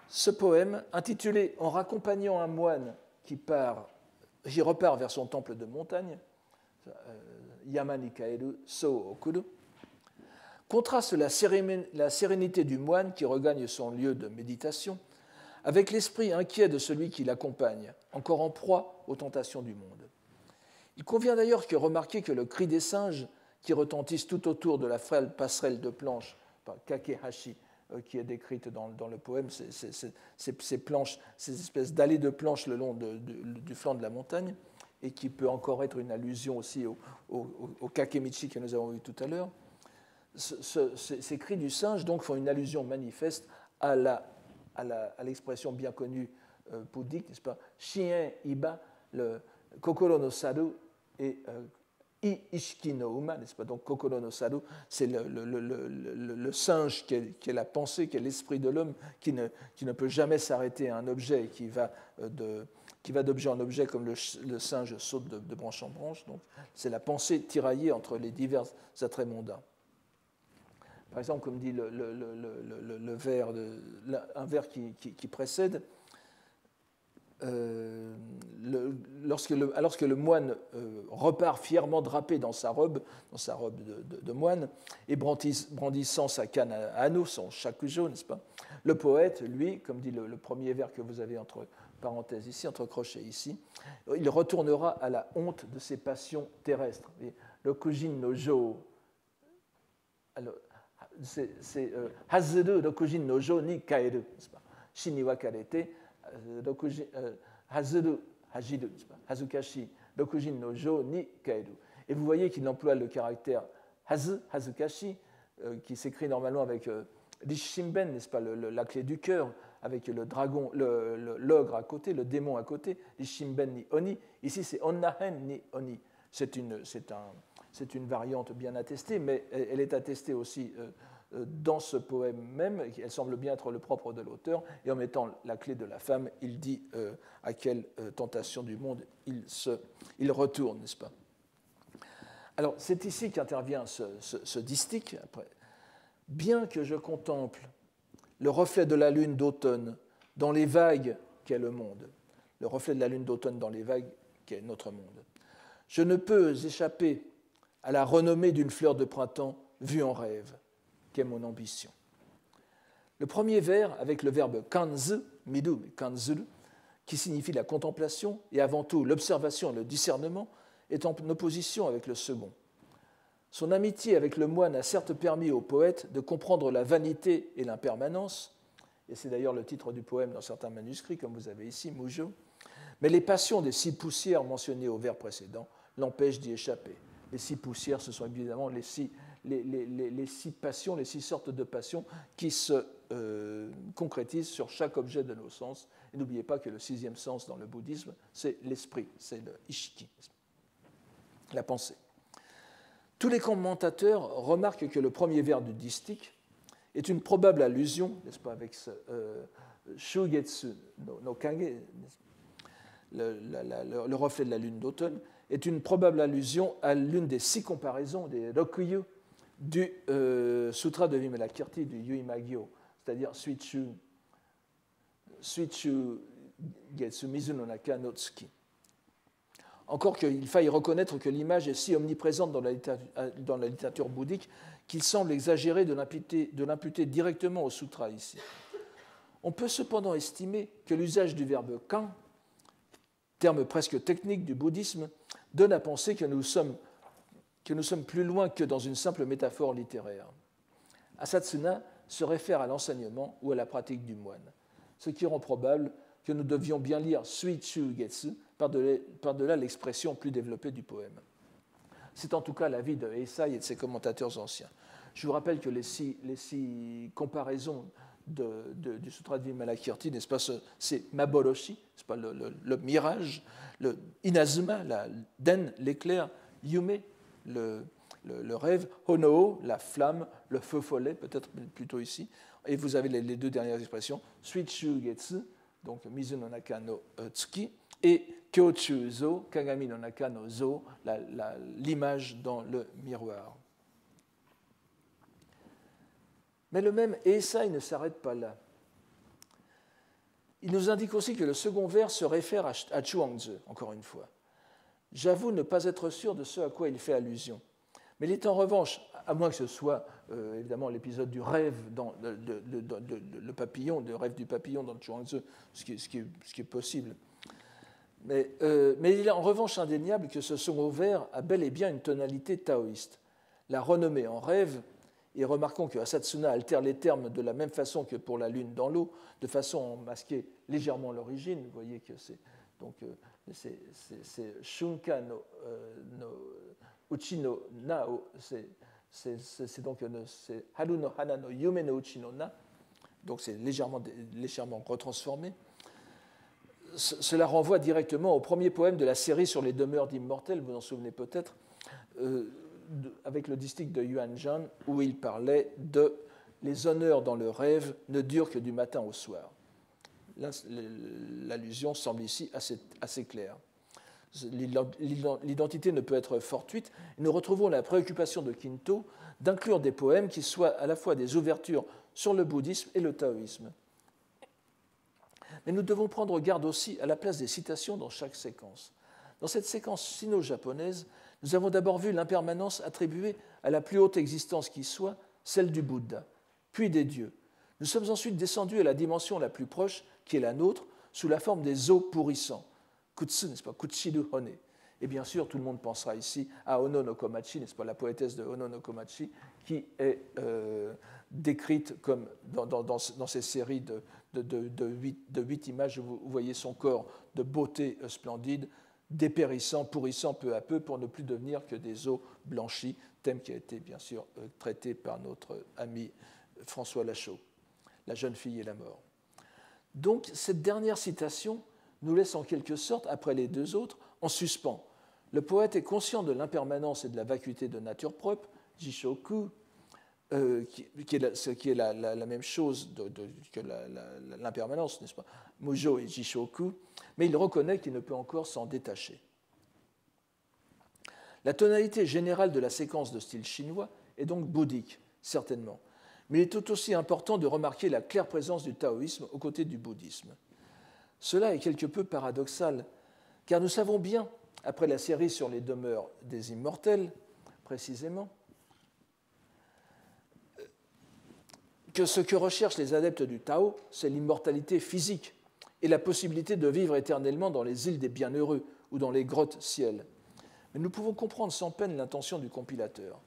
Ce poème, intitulé En raccompagnant un moine qui, part, qui repart vers son temple de montagne, euh, Yamani Kaeru So contraste la sérénité du moine qui regagne son lieu de méditation avec l'esprit inquiet de celui qui l'accompagne, encore en proie aux tentations du monde. Il convient d'ailleurs que remarquer que le cri des singes qui retentissent tout autour de la frêle passerelle de planches, Kakehashi, euh, qui est décrite dans, le poème, ces, planches, ces espèces d'allées de planches le long du flanc de la montagne, et qui peut encore être une allusion aussi au, au, Kakemichi que nous avons vu tout à l'heure. ces cris du singe donc font une allusion manifeste à la à l'expression bien connue euh, bouddhique, n'est-ce pas? Chien Iba, le Kokoro no Saru et euh, I Ishiki no Uma, n'est-ce pas? Donc Kokoro no Saru, c'est le, singe qui est, la pensée, qui est l'esprit de l'homme, qui ne, peut jamais s'arrêter à un objet et qui va euh, d'objet en objet comme le, singe saute de, de, branche en branche. Donc, c'est la pensée tiraillée entre les divers attraits mondains. Par exemple, comme dit le, vers, un vers qui, précède, euh, lorsque, le, moine euh, repart fièrement drapé dans sa robe, dans sa robe de, moine, et brandissant sa canne à anneau, son shakujo, n'est-ce pas? Le poète, lui, comme dit le, premier vers que vous avez entre parenthèses ici, entre crochets ici, il retournera à la honte de ses passions terrestres. le kujin no jo, alors, c'est euh, Hazuru Rokujin no Jo ni kaeru. Shi ni wakarete, Hazuru Hajiru, Hazukashi Rokujin no Jo ni kaeru. Et vous voyez qu'il emploie le caractère Hazu, Hazukashi, euh, qui s'écrit normalement avec, euh, l'Ishimben, n'est-ce pas, la clé du cœur, avec le dragon, l'ogre à côté, le démon à côté, l'Ishimben ni Oni. Ici, c'est Onnahen ni Oni. C'est une, un, une, variante bien attestée, mais elle est attestée aussi euh, euh, dans ce poème même. Elle semble bien être le propre de l'auteur. Et en mettant la clé de la femme, il dit euh, à quelle tentation du monde il, se, il retourne, n'est-ce pas? Alors, c'est ici qu'intervient ce, distique. Bien que je contemple le reflet de la lune d'automne dans les vagues qu'est le monde, le reflet de la lune d'automne dans les vagues qu'est notre monde, je ne peux échapper à la renommée d'une fleur de printemps vue en rêve, qu'est mon ambition. Le premier vers, avec le verbe kanzu, midu, kanzul, qui signifie la contemplation et avant tout l'observation et le discernement, est en opposition avec le second, son amitié avec le moine a certes permis au poète de comprendre la vanité et l'impermanence, et c'est d'ailleurs le titre du poème dans certains manuscrits, comme vous avez ici, Moujo, mais les passions des six poussières mentionnées au vers précédent l'empêchent d'y échapper. Les six poussières, ce sont évidemment les six, passions, les six sortes de passions qui se euh, concrétisent sur chaque objet de nos sens. Et n'oubliez pas que le sixième sens dans le bouddhisme, c'est l'esprit, c'est le ishiki, la pensée. Tous les commentateurs remarquent que le premier vers du distique est une probable allusion, n'est-ce pas, avec ce euh, Shugetsu no, Kage, le, reflet de la lune d'automne, est une probable allusion à l'une des six comparaisons des Rokuyu du euh, Sutra de Vimalakirti, du Yuimagyo, c'est-à-dire Suichu, Suichu Getsu Mizu no Naka no Tsuki. Encore qu'il faille reconnaître que l'image est si omniprésente dans la littérature, bouddhique qu'il semble exagéré de l'imputer directement au sutra ici. On peut cependant estimer que l'usage du verbe kan, terme presque technique du bouddhisme, donne à penser que nous sommes, que nous sommes plus loin que dans une simple métaphore littéraire. Asatsuna se réfère à l'enseignement ou à la pratique du moine, ce qui rend probable que nous devions bien lire Suichu Getsu par-delà l'expression plus développée du poème. C'est en tout cas l'avis de Eisai et de ses commentateurs anciens. Je vous rappelle que les six, les six comparaisons du Sutra de Vimalakirti, n'est-ce pas, c'est Maboroshi, c'est pas le, mirage, le Inazuma, la den, l'éclair, Yume, le, rêve, Honoo, la flamme, le feu follet, peut-être plutôt ici, et vous avez les, deux dernières expressions, Suichu Getsu, donc Mizu no Naka no Tsuki, et Kyochu Zo, Kagami no Naka no Zo, l'image dans le miroir. Mais le même Eisai ne s'arrête pas là. Il nous indique aussi que le second vers se réfère à Chuangzi, encore une fois. J'avoue ne pas être sûr de ce à quoi il fait allusion. Mais il est en revanche, à moins que ce soit euh, évidemment l'épisode du rêve dans le, papillon, le rêve du papillon dans Chuangzi, ce qui, ce qui est possible, euh, mais, il est en revanche indéniable que ce second vers a bel et bien une tonalité taoïste. La renommée en rêve, et remarquons que Asatsuna altère les termes de la même façon que pour la lune dans l'eau, de façon à masquer légèrement l'origine. Vous voyez que c'est donc euh, c'est Shunka no, euh, Uchi no Nao, c'est donc Haru no Hana no Yume no Uchi no Na, donc c'est légèrement, légèrement retransformé. Cela renvoie directement au premier poème de la série sur les demeures d'immortels, vous en souvenez peut-être, euh, avec le distique de Yuan Zhan, où il parlait de les honneurs dans le rêve ne durent que du matin au soir. L'allusion semble ici assez, claire. L'identité ne peut être fortuite. Nous retrouvons la préoccupation de Quinto d'inclure des poèmes qui soient à la fois des ouvertures sur le bouddhisme et le taoïsme. Mais nous devons prendre garde aussi à la place des citations dans chaque séquence. Dans cette séquence sino-japonaise, nous avons d'abord vu l'impermanence attribuée à la plus haute existence qui soit, celle du Bouddha, puis des dieux. Nous sommes ensuite descendus à la dimension la plus proche, qui est la nôtre, sous la forme des eaux pourrissants. Kutsu, n'est-ce pas? Kuchiru Hone. Et bien sûr, tout le monde pensera ici à Ono no Komachi, n'est-ce pas, la poétesse de Ono no Komachi, qui est euh, décrite comme dans, ces séries de, de, huit, images, vous voyez son corps de beauté splendide, dépérissant, pourrissant peu à peu pour ne plus devenir que des os blanchis, thème qui a été bien sûr euh, traité par notre ami François Lachaud, La jeune fille et la mort. Donc cette dernière citation nous laisse en quelque sorte, après les deux autres, en suspens. Le poète est conscient de l'impermanence et de la vacuité de nature propre, Jishoku, euh, qui, est ce qui est la, même chose que l'impermanence, n'est-ce pas? Mujo et Jishoku, mais il reconnaît qu'il ne peut encore s'en détacher. La tonalité générale de la séquence de style chinois est donc bouddhique, certainement, mais il est tout aussi important de remarquer la claire présence du taoïsme aux côtés du bouddhisme. Cela est quelque peu paradoxal, car nous savons bien, après la série sur les demeures des immortels, précisément, que ce que recherchent les adeptes du Tao, c'est l'immortalité physique et la possibilité de vivre éternellement dans les îles des bienheureux ou dans les grottes ciel. Mais nous pouvons comprendre sans peine l'intention du compilateur.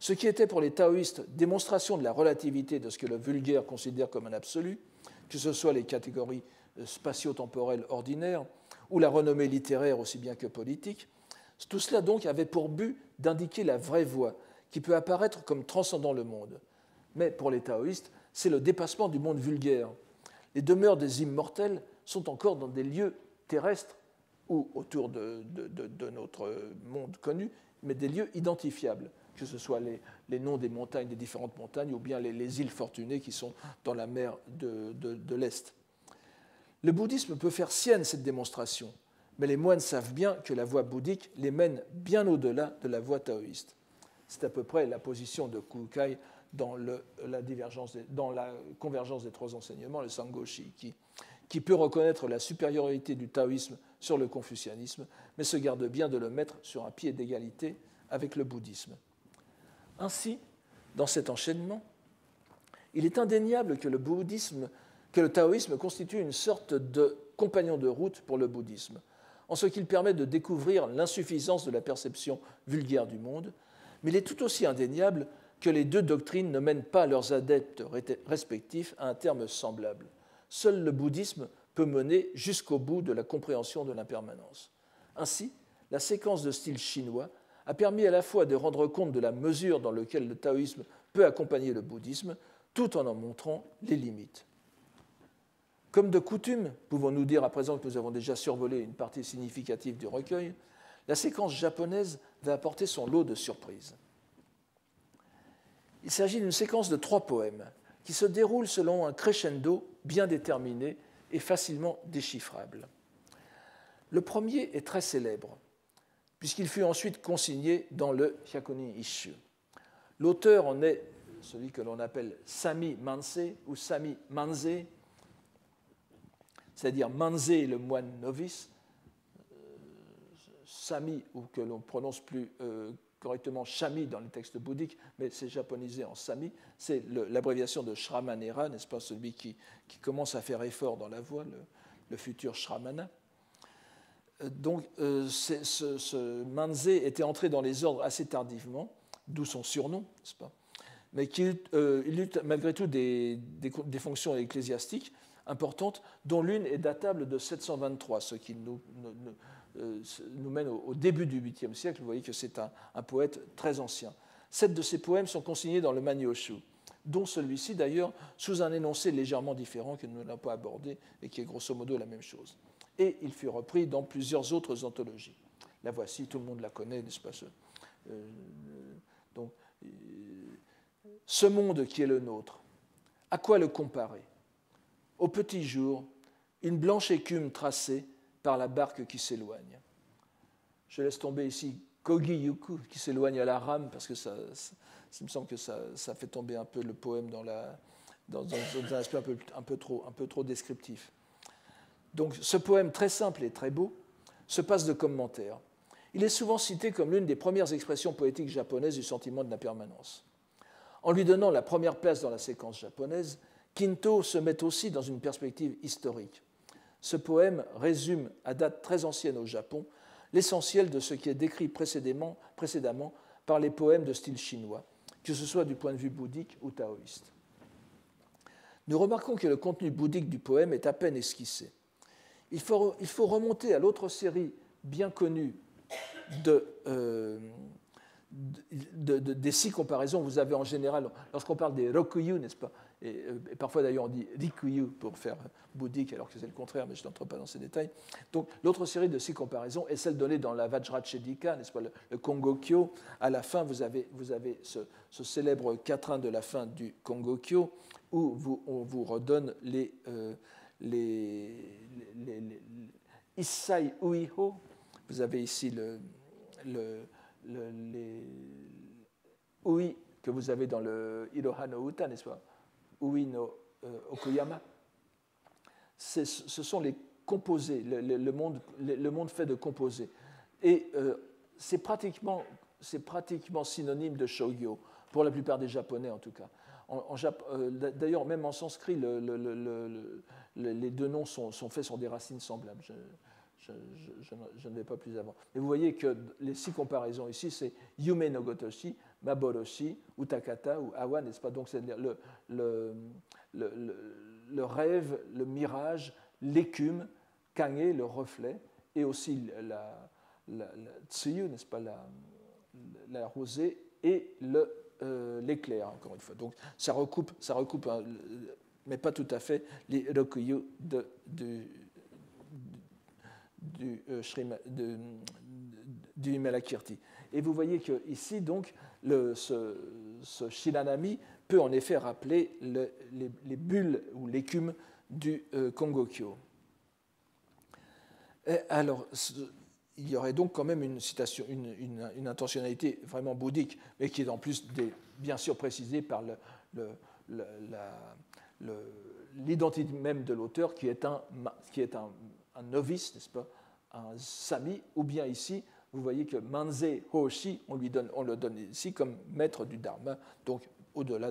Ce qui était pour les taoïstes démonstration de la relativité de ce que le vulgaire considère comme un absolu, que ce soit les catégories euh, spatio-temporelles ordinaires ou la renommée littéraire aussi bien que politique, tout cela donc avait pour but d'indiquer la vraie voie qui peut apparaître comme transcendant le monde. Mais pour les taoïstes, c'est le dépassement du monde vulgaire. Les demeures des immortels sont encore dans des lieux terrestres ou autour de, notre monde connu, mais des lieux identifiables, que ce soit les, noms des montagnes, des différentes montagnes, ou bien les, îles fortunées qui sont dans la mer de, l'Est. Le bouddhisme peut faire sienne cette démonstration, mais les moines savent bien que la voie bouddhique les mène bien au-delà de la voie taoïste. C'est à peu près la position de Kukai dans, la, convergence des trois enseignements, le Sangoshi, qui, qui peut reconnaître la supériorité du taoïsme sur le confucianisme, mais se garde bien de le mettre sur un pied d'égalité avec le bouddhisme. Ainsi, dans cet enchaînement, il est indéniable que le bouddhisme, que le taoïsme constitue une sorte de compagnon de route pour le bouddhisme, en ce qu'il permet de découvrir l'insuffisance de la perception vulgaire du monde, mais il est tout aussi indéniable que les deux doctrines ne mènent pas leurs adeptes respectifs à un terme semblable. Seul le bouddhisme peut mener jusqu'au bout de la compréhension de l'impermanence. Ainsi, la séquence de style chinois a permis à la fois de rendre compte de la mesure dans laquelle le taoïsme peut accompagner le bouddhisme, tout en en montrant les limites. Comme de coutume, pouvons-nous dire à présent que nous avons déjà survolé une partie significative du recueil, la séquence japonaise va apporter son lot de surprises. Il s'agit d'une séquence de trois poèmes qui se déroulent selon un crescendo bien déterminé et facilement déchiffrable. Le premier est très célèbre, puisqu'il fut ensuite consigné dans le Hyakuni Ishu. L'auteur en est celui que l'on appelle Sami Manse ou Sami Manze, c'est-à-dire Manze le moine novice, euh, Sami, ou que l'on prononce plus euh, correctement Shami dans les textes bouddhiques, mais c'est japonisé en Sami. C'est l'abréviation de Shramanera, n'est-ce pas, celui qui, commence à faire effort dans la voie, le, futur Shramana. Euh, donc, euh, ce, Manze était entré dans les ordres assez tardivement, d'où son surnom, n'est-ce pas mais qu'il euh, eut malgré tout des, fonctions ecclésiastiques importantes, dont l'une est datable de 723, ce qui nous, nous mène au, début du 8e siècle. Vous voyez que c'est un, poète très ancien. Sept de ses poèmes sont consignés dans le Manyoshu, dont celui-ci d'ailleurs sous un énoncé légèrement différent que nous n'avons pas abordé et qui est grosso modo la même chose. Et il fut repris dans plusieurs autres anthologies. La voici, tout le monde la connaît, n'est-ce pas euh, Donc, euh, ce monde qui est le nôtre, à quoi le comparer? Au petit jour, une blanche écume tracée par la barque qui s'éloigne. Je laisse tomber ici Kogi Yuku qui s'éloigne à la rame parce que ça, me semble que ça, fait tomber un peu le poème dans, un aspect un peu, trop, un descriptif. Donc ce poème très simple et très beau se passe de commentaires. Il est souvent cité comme l'une des premières expressions poétiques japonaises du sentiment de la permanence. En lui donnant la première place dans la séquence japonaise, Kinto se met aussi dans une perspective historique. Ce poème résume, à date très ancienne au Japon, l'essentiel de ce qui est décrit précédemment, par les poèmes de style chinois, que ce soit du point de vue bouddhique ou taoïste. Nous remarquons que le contenu bouddhique du poème est à peine esquissé. Il faut, remonter à l'autre série bien connue de, euh, des six comparaisons, vous avez en général, lorsqu'on parle des rokuyu, n'est-ce pas et, euh, parfois d'ailleurs on dit rikuyu pour faire bouddhique, alors que c'est le contraire, mais je n'entre pas dans ces détails. Donc l'autre série de six comparaisons est celle donnée dans la Vajrachedika, n'est-ce pas, le, Kongokyo. À la fin, vous avez, vous avez ce, célèbre quatrain de la fin du Kongokyo, où on vous redonne les, euh, les, les, les, Issai Uiho. Vous avez ici le, le les oui que vous avez dans le Iroha no Uta, n'est-ce pas Ui no euh, Okuyama. Ce sont les composés, le, monde, le, monde, fait de composés. Et euh, c'est pratiquement, pratiquement synonyme de shogyo, pour la plupart des Japonais en tout cas. Euh, D'ailleurs, même en sanskrit, les deux noms sont, faits sur des racines semblables ne vais pas plus avant. Mais vous voyez que les six comparaisons ici, c'est Yume no Gotoshi, Maboroshi, Utakata ou Awa, n'est-ce pas? Donc c'est le, le, le, rêve, le mirage, l'écume, Kanye, le reflet, et aussi la, tsuyu, n'est-ce pas, la, rosée, et euh, l'éclair, encore une fois. Donc ça recoupe, ça recoupe mais pas tout à fait, les rokuyu de, de, du, euh, de, du Malakirti. Et vous voyez que ici, donc, le, ce, ce, Shiranami peut en effet rappeler le, les, bulles ou l'écume du euh, Kongokyo. alors, il y aurait donc quand même une citation, une, une, intentionnalité vraiment bouddhique, mais qui est en plus bien sûr précisée par l'identité même de l'auteur, qui est un, qui est un un novice, n'est-ce pas, un sami, ou bien ici, vous voyez que Manze Hoshi, on, on le donne ici comme maître du Dharma, donc au-delà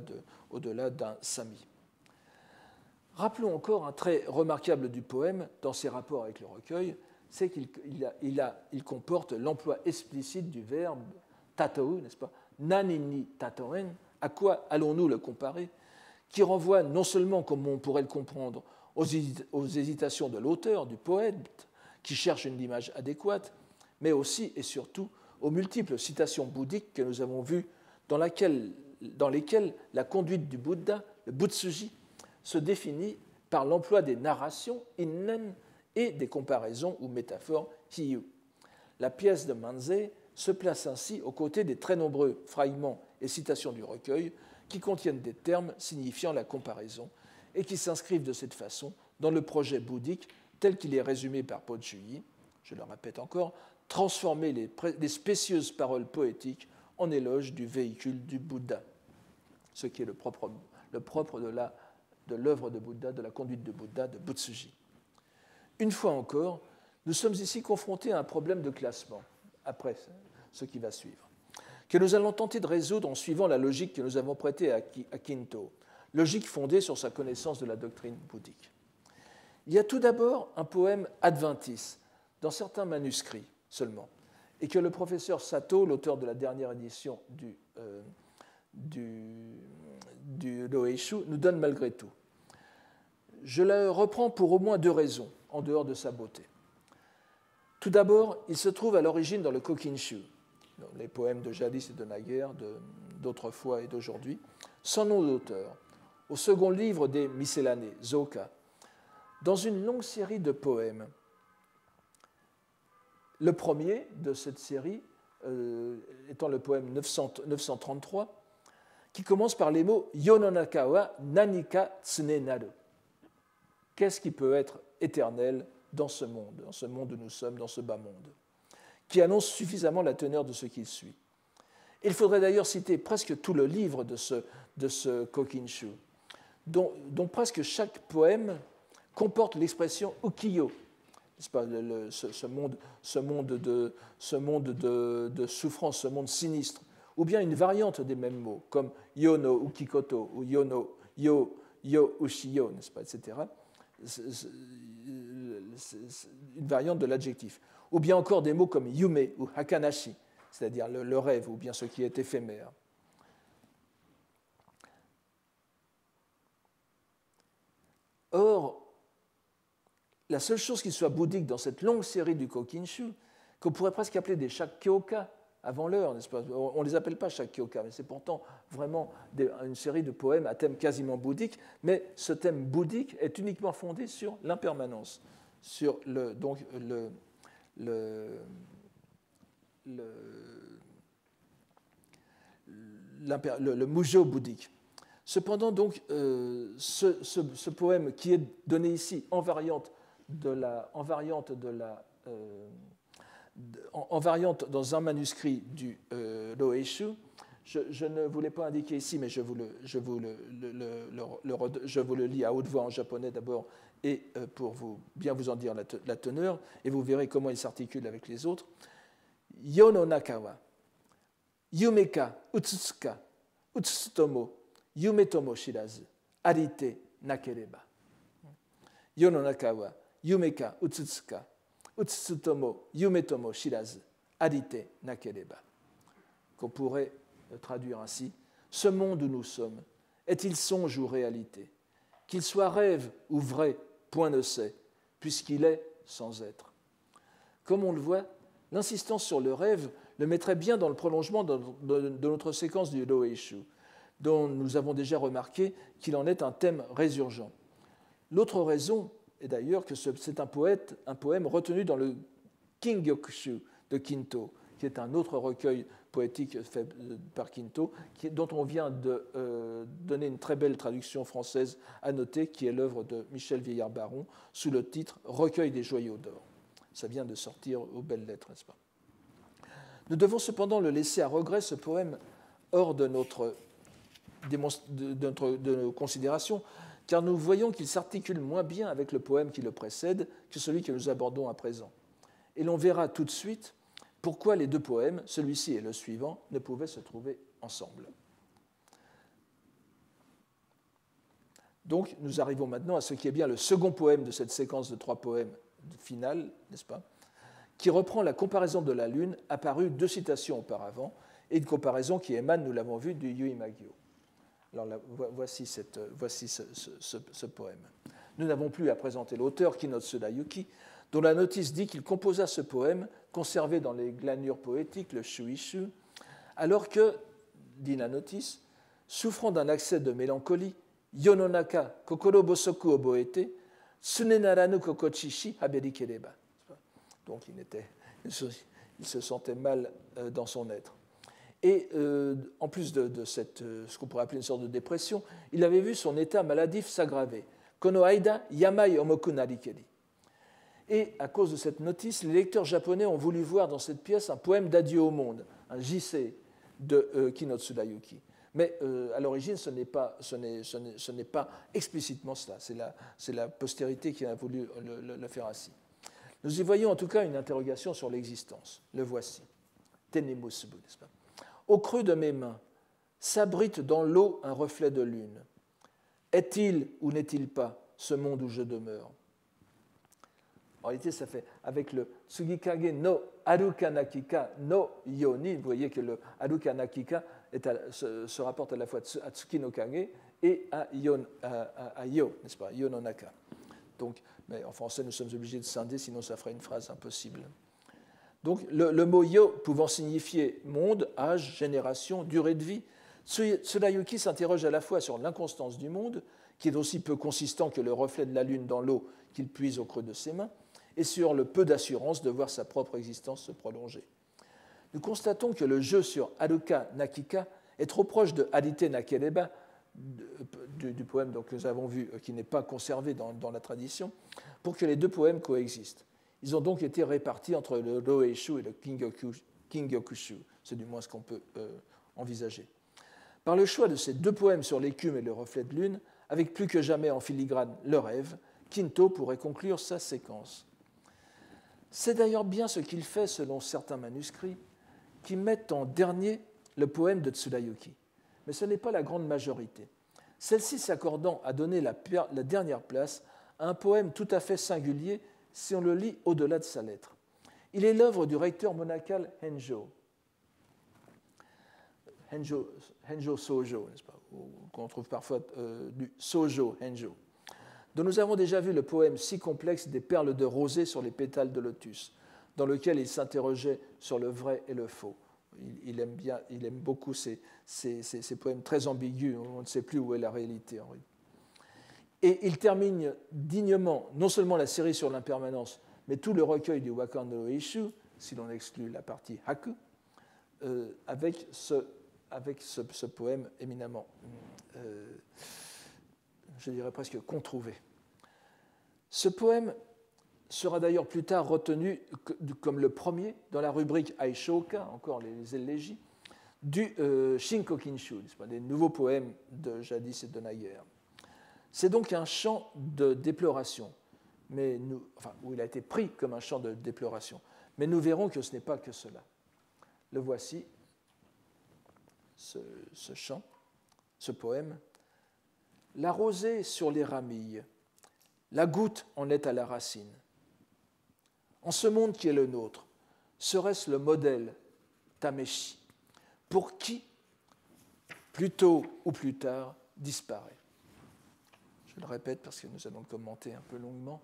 au d'un sami. Rappelons encore un trait remarquable du poème dans ses rapports avec le recueil, c'est qu'il il il comporte l'emploi explicite du verbe tatou, n'est-ce pas Nanini tatoen, à quoi allons-nous le comparer? Qui renvoie non seulement, comme on pourrait le comprendre, aux hésitations de l'auteur, du poète, qui cherche une image adéquate, mais aussi et surtout aux multiples citations bouddhiques que nous avons vues, dans, lesquelles la conduite du Bouddha, le Butsuji, se définit par l'emploi des narrations innen et des comparaisons ou métaphores hiyu. La pièce de Manze se place ainsi aux côtés des très nombreux fragments et citations du recueil qui contiennent des termes signifiant la comparaison et qui s'inscrivent de cette façon dans le projet bouddhique tel qu'il est résumé par Po je le répète encore, transformer les, spécieuses paroles poétiques en éloge du véhicule du Bouddha, ce qui est le propre, le propre de l'œuvre de, Bouddha, de la conduite de Bouddha, de Butsuji. Une fois encore, nous sommes ici confrontés à un problème de classement, après ce qui va suivre, que nous allons tenter de résoudre en suivant la logique que nous avons prêtée à Kinto, logique fondée sur sa connaissance de la doctrine bouddhique. Il y a tout d'abord un poème adventis, dans certains manuscrits seulement, et que le professeur Sato, l'auteur de la dernière édition du, euh, nous donne malgré tout. Je le reprends pour au moins deux raisons, en dehors de sa beauté. Tout d'abord, il se trouve à l'origine dans le Kokinshu, les poèmes de jadis et de naguère, d'autrefois et d'aujourd'hui, sans nom d'auteur, au second livre des Miscellanées, Zoka, dans une longue série de poèmes. Le premier de cette série euh, étant le poème 933, qui commence par les mots Yononaka wa nanika tsunenaru. Qu'est-ce qui peut être éternel dans ce monde, dans ce monde où nous sommes, dans ce bas monde Qui annonce suffisamment la teneur de ce qui suit? Il faudrait d'ailleurs citer presque tout le livre de ce Kokinshu dont, presque chaque poème comporte l'expression ukiyo, pas, ce, monde, ce monde, de, ce monde de, souffrance, ce monde sinistre, ou bien une variante des mêmes mots, comme yono ukikoto ou yono yo, yo ushiyo, n'est-ce pas, etc. une variante de l'adjectif. Ou bien encore des mots comme yume ou hakanashi, c'est-à-dire le rêve ou bien ce qui est éphémère. Or, la seule chose qui soit bouddhique dans cette longue série du Kokinshu, qu'on pourrait presque appeler des Shakkyoka, avant l'heure, n'est-ce pas? On ne les appelle pas Shakyoka, mais c'est pourtant vraiment une série de poèmes à thème quasiment bouddhique, mais ce thème bouddhique est uniquement fondé sur l'impermanence, sur le, donc le, le, le, le, mujo bouddhique. Cependant, donc, euh, ce, poème qui est donné ici en variante, de la, en variante, de la, euh, en, variante dans un manuscrit du euh, Loeshu, je, ne vous l'ai pas indiqué ici, mais je vous le, je vous le, je vous le lis à haute voix en japonais d'abord, et euh, pour vous, bien vous en dire la, teneur, et vous verrez comment il s'articule avec les autres. Yono nakawa, yumeka utsutsuka, utsutsutomo, yumetomo shirazu, arite nakereba. Yono nakawa, yumeka utsutsuka, utsutsutomo, yumetomo shirazu, arite nakereba. Qu'on pourrait traduire ainsi Ce monde où nous sommes, est-il songe ou réalité? Qu'il soit rêve ou vrai, point ne sait, puisqu'il est sans être. Comme on le voit, l'insistance sur le rêve le mettrait bien dans le prolongement de, notre séquence du Loeishu dont nous avons déjà remarqué qu'il en est un thème résurgent. L'autre raison est d'ailleurs que c'est un, poème retenu dans le Kingyokushu de Kinto, qui est un autre recueil poétique fait par Quinto, dont on vient de euh, donner une très belle traduction française à noter, qui est l'œuvre de Michel Vieillard-Baron, sous le titre Recueil des joyaux d'or. Ça vient de sortir aux belles lettres, n'est-ce pas? Nous devons cependant le laisser à regret, ce poème, hors de, notre, de, de nos considérations, car nous voyons qu'il s'articule moins bien avec le poème qui le précède que celui que nous abordons à présent. Et l'on verra tout de suite pourquoi les deux poèmes, celui-ci et le suivant, ne pouvaient se trouver ensemble. Donc nous arrivons maintenant à ce qui est bien le second poème de cette séquence de trois poèmes finale, n'est-ce pas qui reprend la comparaison de la Lune apparue deux citations auparavant, et une comparaison qui émane, nous l'avons vu, du Yuimagyo. Voici, voici ce, poème. Nous n'avons plus à présenter l'auteur Kinotsu Dayuki, dont la notice dit qu'il composa ce poème, conservé dans les glanures poétiques, le shuishu, alors que, dit la notice, souffrant d'un accès de mélancolie, Yononaka kokoro bosoku oboete, sunenaranu kokochishi haberikereba. Donc il, était, il, se, sentait mal euh, dans son être. Et euh, en plus de, euh, ce qu'on pourrait appeler une sorte de dépression, il avait vu son état maladif s'aggraver. Kono aida yamai omoku narikeri. Et à cause de cette notice, les lecteurs japonais ont voulu voir dans cette pièce un poème d'adieu au monde, un JC de euh, Kinotsu. Mais euh, à l'origine, ce n'est pas, pas, explicitement cela. C'est la, la, postérité qui a voulu le, faire ainsi. Nous y voyons en tout cas une interrogation sur l'existence. Le voici. Tenemusubu, n'est-ce pas? Au creux de mes mains s'abrite dans l'eau un reflet de lune. Est-il ou n'est-il pas ce monde où je demeure? En réalité, ça fait avec le Tsugikage no Arukanakika no Yoni. Vous voyez que le Arukanakika se, rapporte à la fois à Tsuki no Kage et à, yon, à, n'est-ce pas Yo no Naka. Donc, mais en français, nous sommes obligés de scinder, sinon ça ferait une phrase impossible. Donc, le, mot yo pouvant signifier monde, âge, génération, durée de vie, Tsurayuki s'interroge à la fois sur l'inconstance du monde, qui est aussi peu consistant que le reflet de la lune dans l'eau qu'il puise au creux de ses mains, et sur le peu d'assurance de voir sa propre existence se prolonger. Nous constatons que le jeu sur Aruka Nakika est trop proche de Adite Nakereba, du, poème que nous avons vu, euh, qui n'est pas conservé dans, la tradition, pour que les deux poèmes coexistent. Ils ont donc été répartis entre le Roeishu et le Kingyokushu. C'est du moins ce qu'on peut euh, envisager. Par le choix de ces deux poèmes sur l'écume et le reflet de lune, avec plus que jamais en filigrane le rêve, Kinto pourrait conclure sa séquence. C'est d'ailleurs bien ce qu'il fait selon certains manuscrits, qui mettent en dernier le poème de Tsurayuki. Mais ce n'est pas la grande majorité. Celle-ci s'accordant à donner la, dernière place à un poème tout à fait singulier si on le lit au-delà de sa lettre. Il est l'œuvre du recteur monacal Henjo, Henjo, Sojo, n'est-ce pas qu'on trouve parfois euh, du Sojo Henjo dont nous avons déjà vu le poème si complexe des perles de rosée sur les pétales de lotus, dans lequel il s'interrogeait sur le vrai et le faux. il, aime, bien, il aime beaucoup ces, ces, poèmes très ambigus, on ne sait plus où est la réalité. Et il termine dignement non seulement la série sur l'impermanence, mais tout le recueil du Wakando Ishu, si l'on exclut la partie Haku, euh, avec, ce, poème éminemment, euh, je dirais presque controuvé. Ce poème sera d'ailleurs plus tard retenu comme le premier dans la rubrique Aishoka, encore les élégies, du euh, Shinkokinshu, des nouveaux poèmes de jadis et de naguère. C'est donc un chant de déploration, mais où il a été pris comme un chant de déploration. Mais nous verrons que ce n'est pas que cela. Le voici, ce, ce chant, ce poème. La rosée sur les ramilles, la goutte en est à la racine en ce monde qui est le nôtre, serait-ce le modèle Tameshi pour qui, plus tôt ou plus tard, disparaît? Je le répète parce que nous allons le commenter un peu longuement.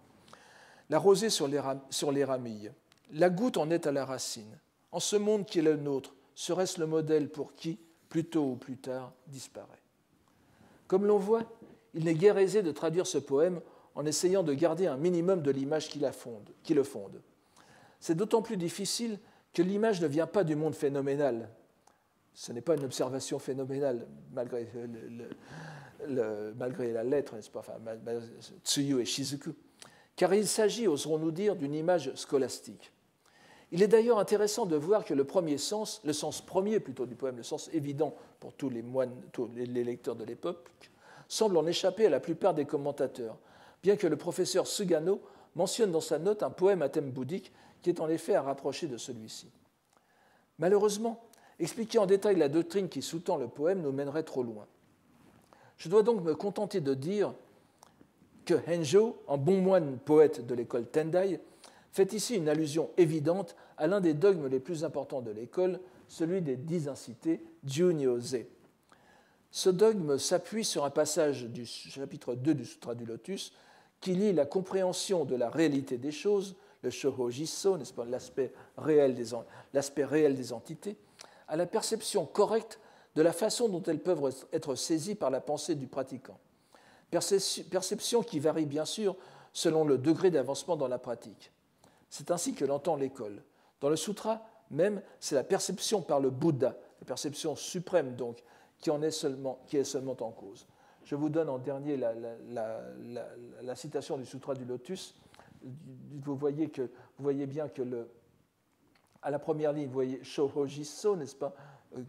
La rosée sur les, ramilles, la goutte en est à la racine. En ce monde qui est le nôtre, serait-ce le modèle pour qui, plus tôt ou plus tard, disparaît? Comme l'on voit, il n'est guère aisé de traduire ce poème en essayant de garder un minimum de l'image qui, qui, le fonde. C'est d'autant plus difficile que l'image ne vient pas du monde phénoménal. Ce n'est pas une observation phénoménale, malgré, malgré la lettre, pas Tsuyu et Shizuku, car il s'agit, oserons-nous dire, d'une image scolastique. Il est d'ailleurs intéressant de voir que le premier sens, le sens premier plutôt du poème, le sens évident pour tous les moines, tous les lecteurs de l'époque, semble en échapper à la plupart des commentateurs, bien que le professeur Sugano mentionne dans sa note un poème à thème bouddhique qui est en effet à rapprocher de celui-ci. Malheureusement, expliquer en détail la doctrine qui sous-tend le poème nous mènerait trop loin. Je dois donc me contenter de dire que Henjo, un bon moine poète de l'école Tendai, fait ici une allusion évidente à l'un des dogmes les plus importants de l'école, celui des dix incités, Junyose. Ce dogme s'appuie sur un passage du chapitre 2 du Sutra du Lotus qui lie la compréhension de la réalité des choses, le shohojiso, n'est-ce pas, l'aspect réel, des, réel des entités, à la perception correcte de la façon dont elles peuvent être saisies par la pensée du pratiquant. Perception qui varie bien sûr selon le degré d'avancement dans la pratique. C'est ainsi que l'entend l'école. Dans le sutra même, c'est la perception par le Bouddha, la perception suprême donc, qui, en est, seulement, en cause. Je vous donne en dernier la, citation du Sutra du Lotus. Vous voyez, que, vous voyez bien que le, à la première ligne, vous voyez Shohojiso, n'est-ce pas euh,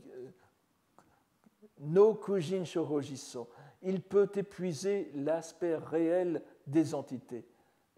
No Kujin Shohojiso. Il peut épuiser l'aspect réel des entités.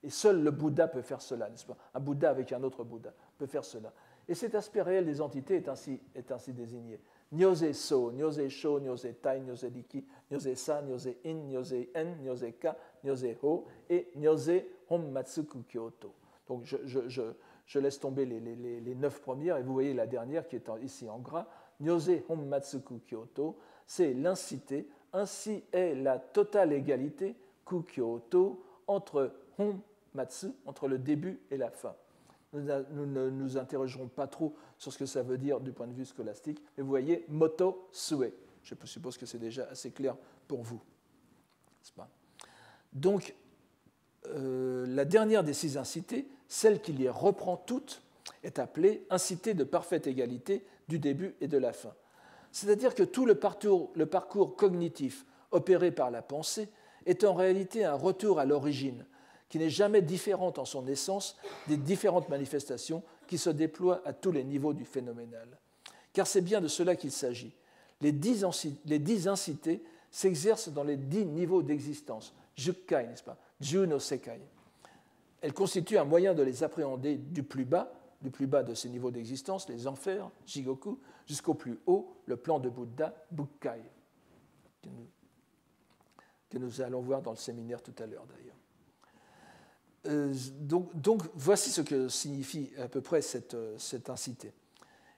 Et seul le Bouddha peut faire cela, n'est-ce pas? Un Bouddha avec un autre Bouddha peut faire cela. Et cet aspect réel des entités est ainsi, est ainsi désigné. Nyose so, nyose sho, nyose tai, nyose riki, nyose sa, nyose in, nyose en, nyose ka, nyose ho et nyose hommatsuku kyoto. Donc je, je, je, je laisse tomber les, les, les, neuf premières et vous voyez la dernière qui est ici en gras. Nyose hommatsuku kyoto, c'est l'incité. Ainsi est la totale égalité kukyoto entre hommatsu, entre le début et la fin. Nous ne nous interrogerons pas trop sur ce que ça veut dire du point de vue scolastique, mais vous voyez, moto sue. Je suppose que c'est déjà assez clair pour vous. Pas? Donc, euh, la dernière des six incités, celle qui les reprend toutes, est appelée incité de parfaite égalité du début et de la fin. C'est-à-dire que tout le parcours, le parcours cognitif opéré par la pensée est en réalité un retour à l'origine, qui n'est jamais différente en son essence des différentes manifestations qui se déploient à tous les niveaux du phénoménal. Car c'est bien de cela qu'il s'agit. Les dix, incités s'exercent dans les dix niveaux d'existence, Jukkai, n'est-ce pas? Ju Sekai. Elles constituent un moyen de les appréhender du plus bas, du plus bas de ces niveaux d'existence, les enfers, Jigoku, jusqu'au plus haut, le plan de Bouddha, Bukkai, que nous allons voir dans le séminaire tout à l'heure d'ailleurs. Euh, donc, voici ce que signifie à peu près cette, euh, cette incité.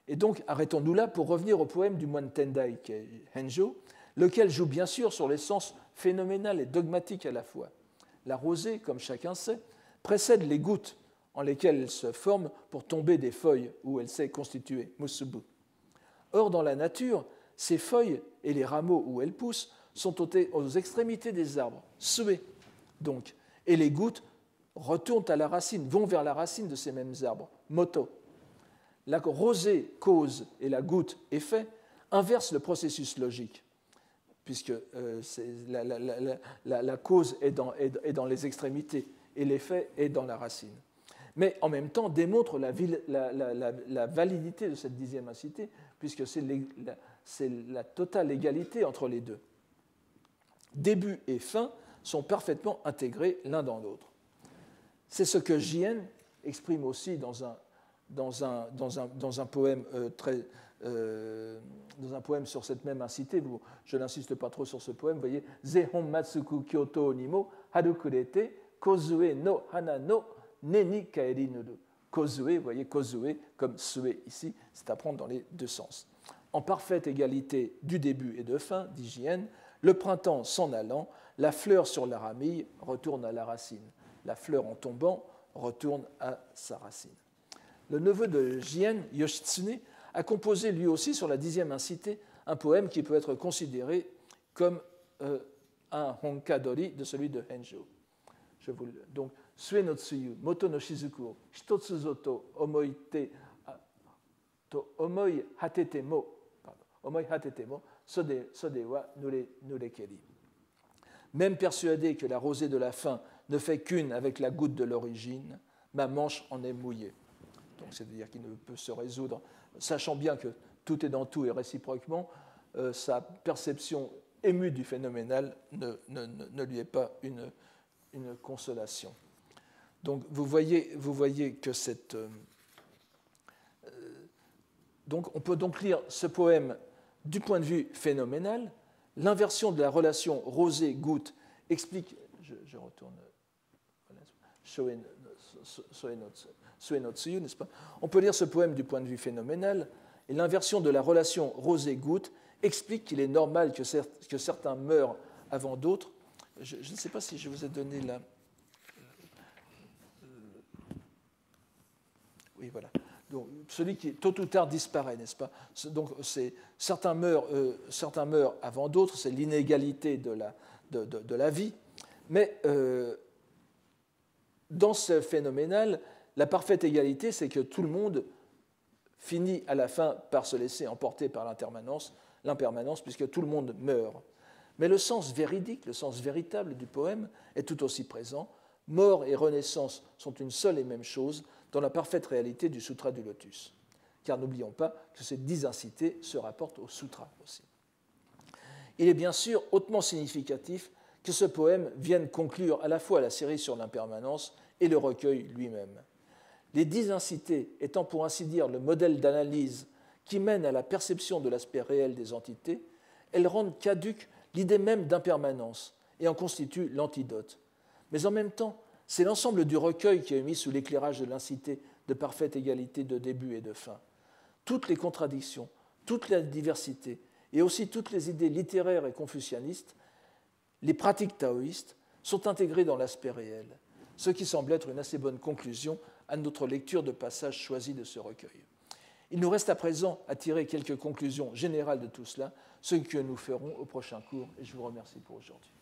Et donc arrêtons-nous là pour revenir au poème du moine Tendai, Henjo, lequel joue bien sûr sur l'essence phénoménale et dogmatique à la fois. La rosée, comme chacun sait, précède les gouttes en lesquelles elle se forme pour tomber des feuilles où elle s'est constituée, musubu. Or, dans la nature, ces feuilles et les rameaux où elles poussent sont aux extrémités des arbres, sué, donc, et les gouttes retournent à la racine, vont vers la racine de ces mêmes arbres, moto. La rosée, cause, et la goutte, effet, inversent le processus logique, puisque euh, la, cause est dans, est dans, les extrémités et l'effet est dans la racine. Mais en même temps démontrent la, validité de cette dixième incité, puisque c'est la totale égalité entre les deux. Début et fin sont parfaitement intégrés l'un dans l'autre. C'est ce que Jien exprime aussi dans un, poème sur cette même incité. Je n'insiste pas trop sur ce poème. Vous voyez, Zehon Matsuku Kyoto Nimo Harukurete Kozue no Hana no Neni Kaeri Nuru. Kozue, vous voyez, Kozue comme sue ici, c'est à prendre dans les deux sens. En parfaite égalité du début et de fin, dit Jien, le printemps s'en allant, la fleur sur la ramille retourne à la racine. La fleur en tombant retourne à sa racine. Le neveu de Jien, Yoshitsune, a composé lui aussi sur la dixième incité un poème qui peut être considéré comme euh, un honkadori de celui de Henjo. Je vous. Donc, Même persuadé que la rosée de la fin ne fait qu'une avec la goutte de l'origine, ma manche en est mouillée. C'est-à-dire qu'il ne peut se résoudre, sachant bien que tout est dans tout et réciproquement, euh, sa perception émue du phénoménal ne, lui est pas une, consolation. Donc, vous voyez, vous voyez que cette. Euh, euh, donc, on peut donc lire ce poème du point de vue phénoménal, L'inversion de la relation rosée-goutte explique. Je, retourne. n'est-ce pas? On peut lire ce poème du point de vue phénoménal, et l'inversion de la relation rosée-goutte explique qu'il est normal que, certains meurent avant d'autres. Je, ne sais pas si je vous ai donné la. Oui, voilà donc, celui qui tôt ou tard disparaît, n'est-ce pas? Donc certains meurent, euh, certains meurent avant d'autres, c'est l'inégalité de la, de, de, la, vie. Mais euh, dans ce phénoménal, la parfaite égalité, c'est que tout le monde finit à la fin par se laisser emporter par l'impermanence, l'impermanence, puisque tout le monde meurt. Mais le sens véridique, le sens véritable du poème est tout aussi présent. Mort et renaissance sont une seule et même chose, dans la parfaite réalité du Sutra du Lotus. Car n'oublions pas que ces dix incités se rapportent au Sutra aussi. Il est bien sûr hautement significatif que ce poème vienne conclure à la fois la série sur l'impermanence et le recueil lui-même. Les dix incités étant pour ainsi dire le modèle d'analyse qui mène à la perception de l'aspect réel des entités, elles rendent caduque l'idée même d'impermanence et en constituent l'antidote. Mais en même temps, c'est l'ensemble du recueil qui est mis sous l'éclairage de l'incité de parfaite égalité de début et de fin. Toutes les contradictions, toute la diversité, et aussi toutes les idées littéraires et confucianistes, les pratiques taoïstes, sont intégrées dans l'aspect réel, ce qui semble être une assez bonne conclusion à notre lecture de passages choisis de ce recueil. Il nous reste à présent à tirer quelques conclusions générales de tout cela, ce que nous ferons au prochain cours, et je vous remercie pour aujourd'hui.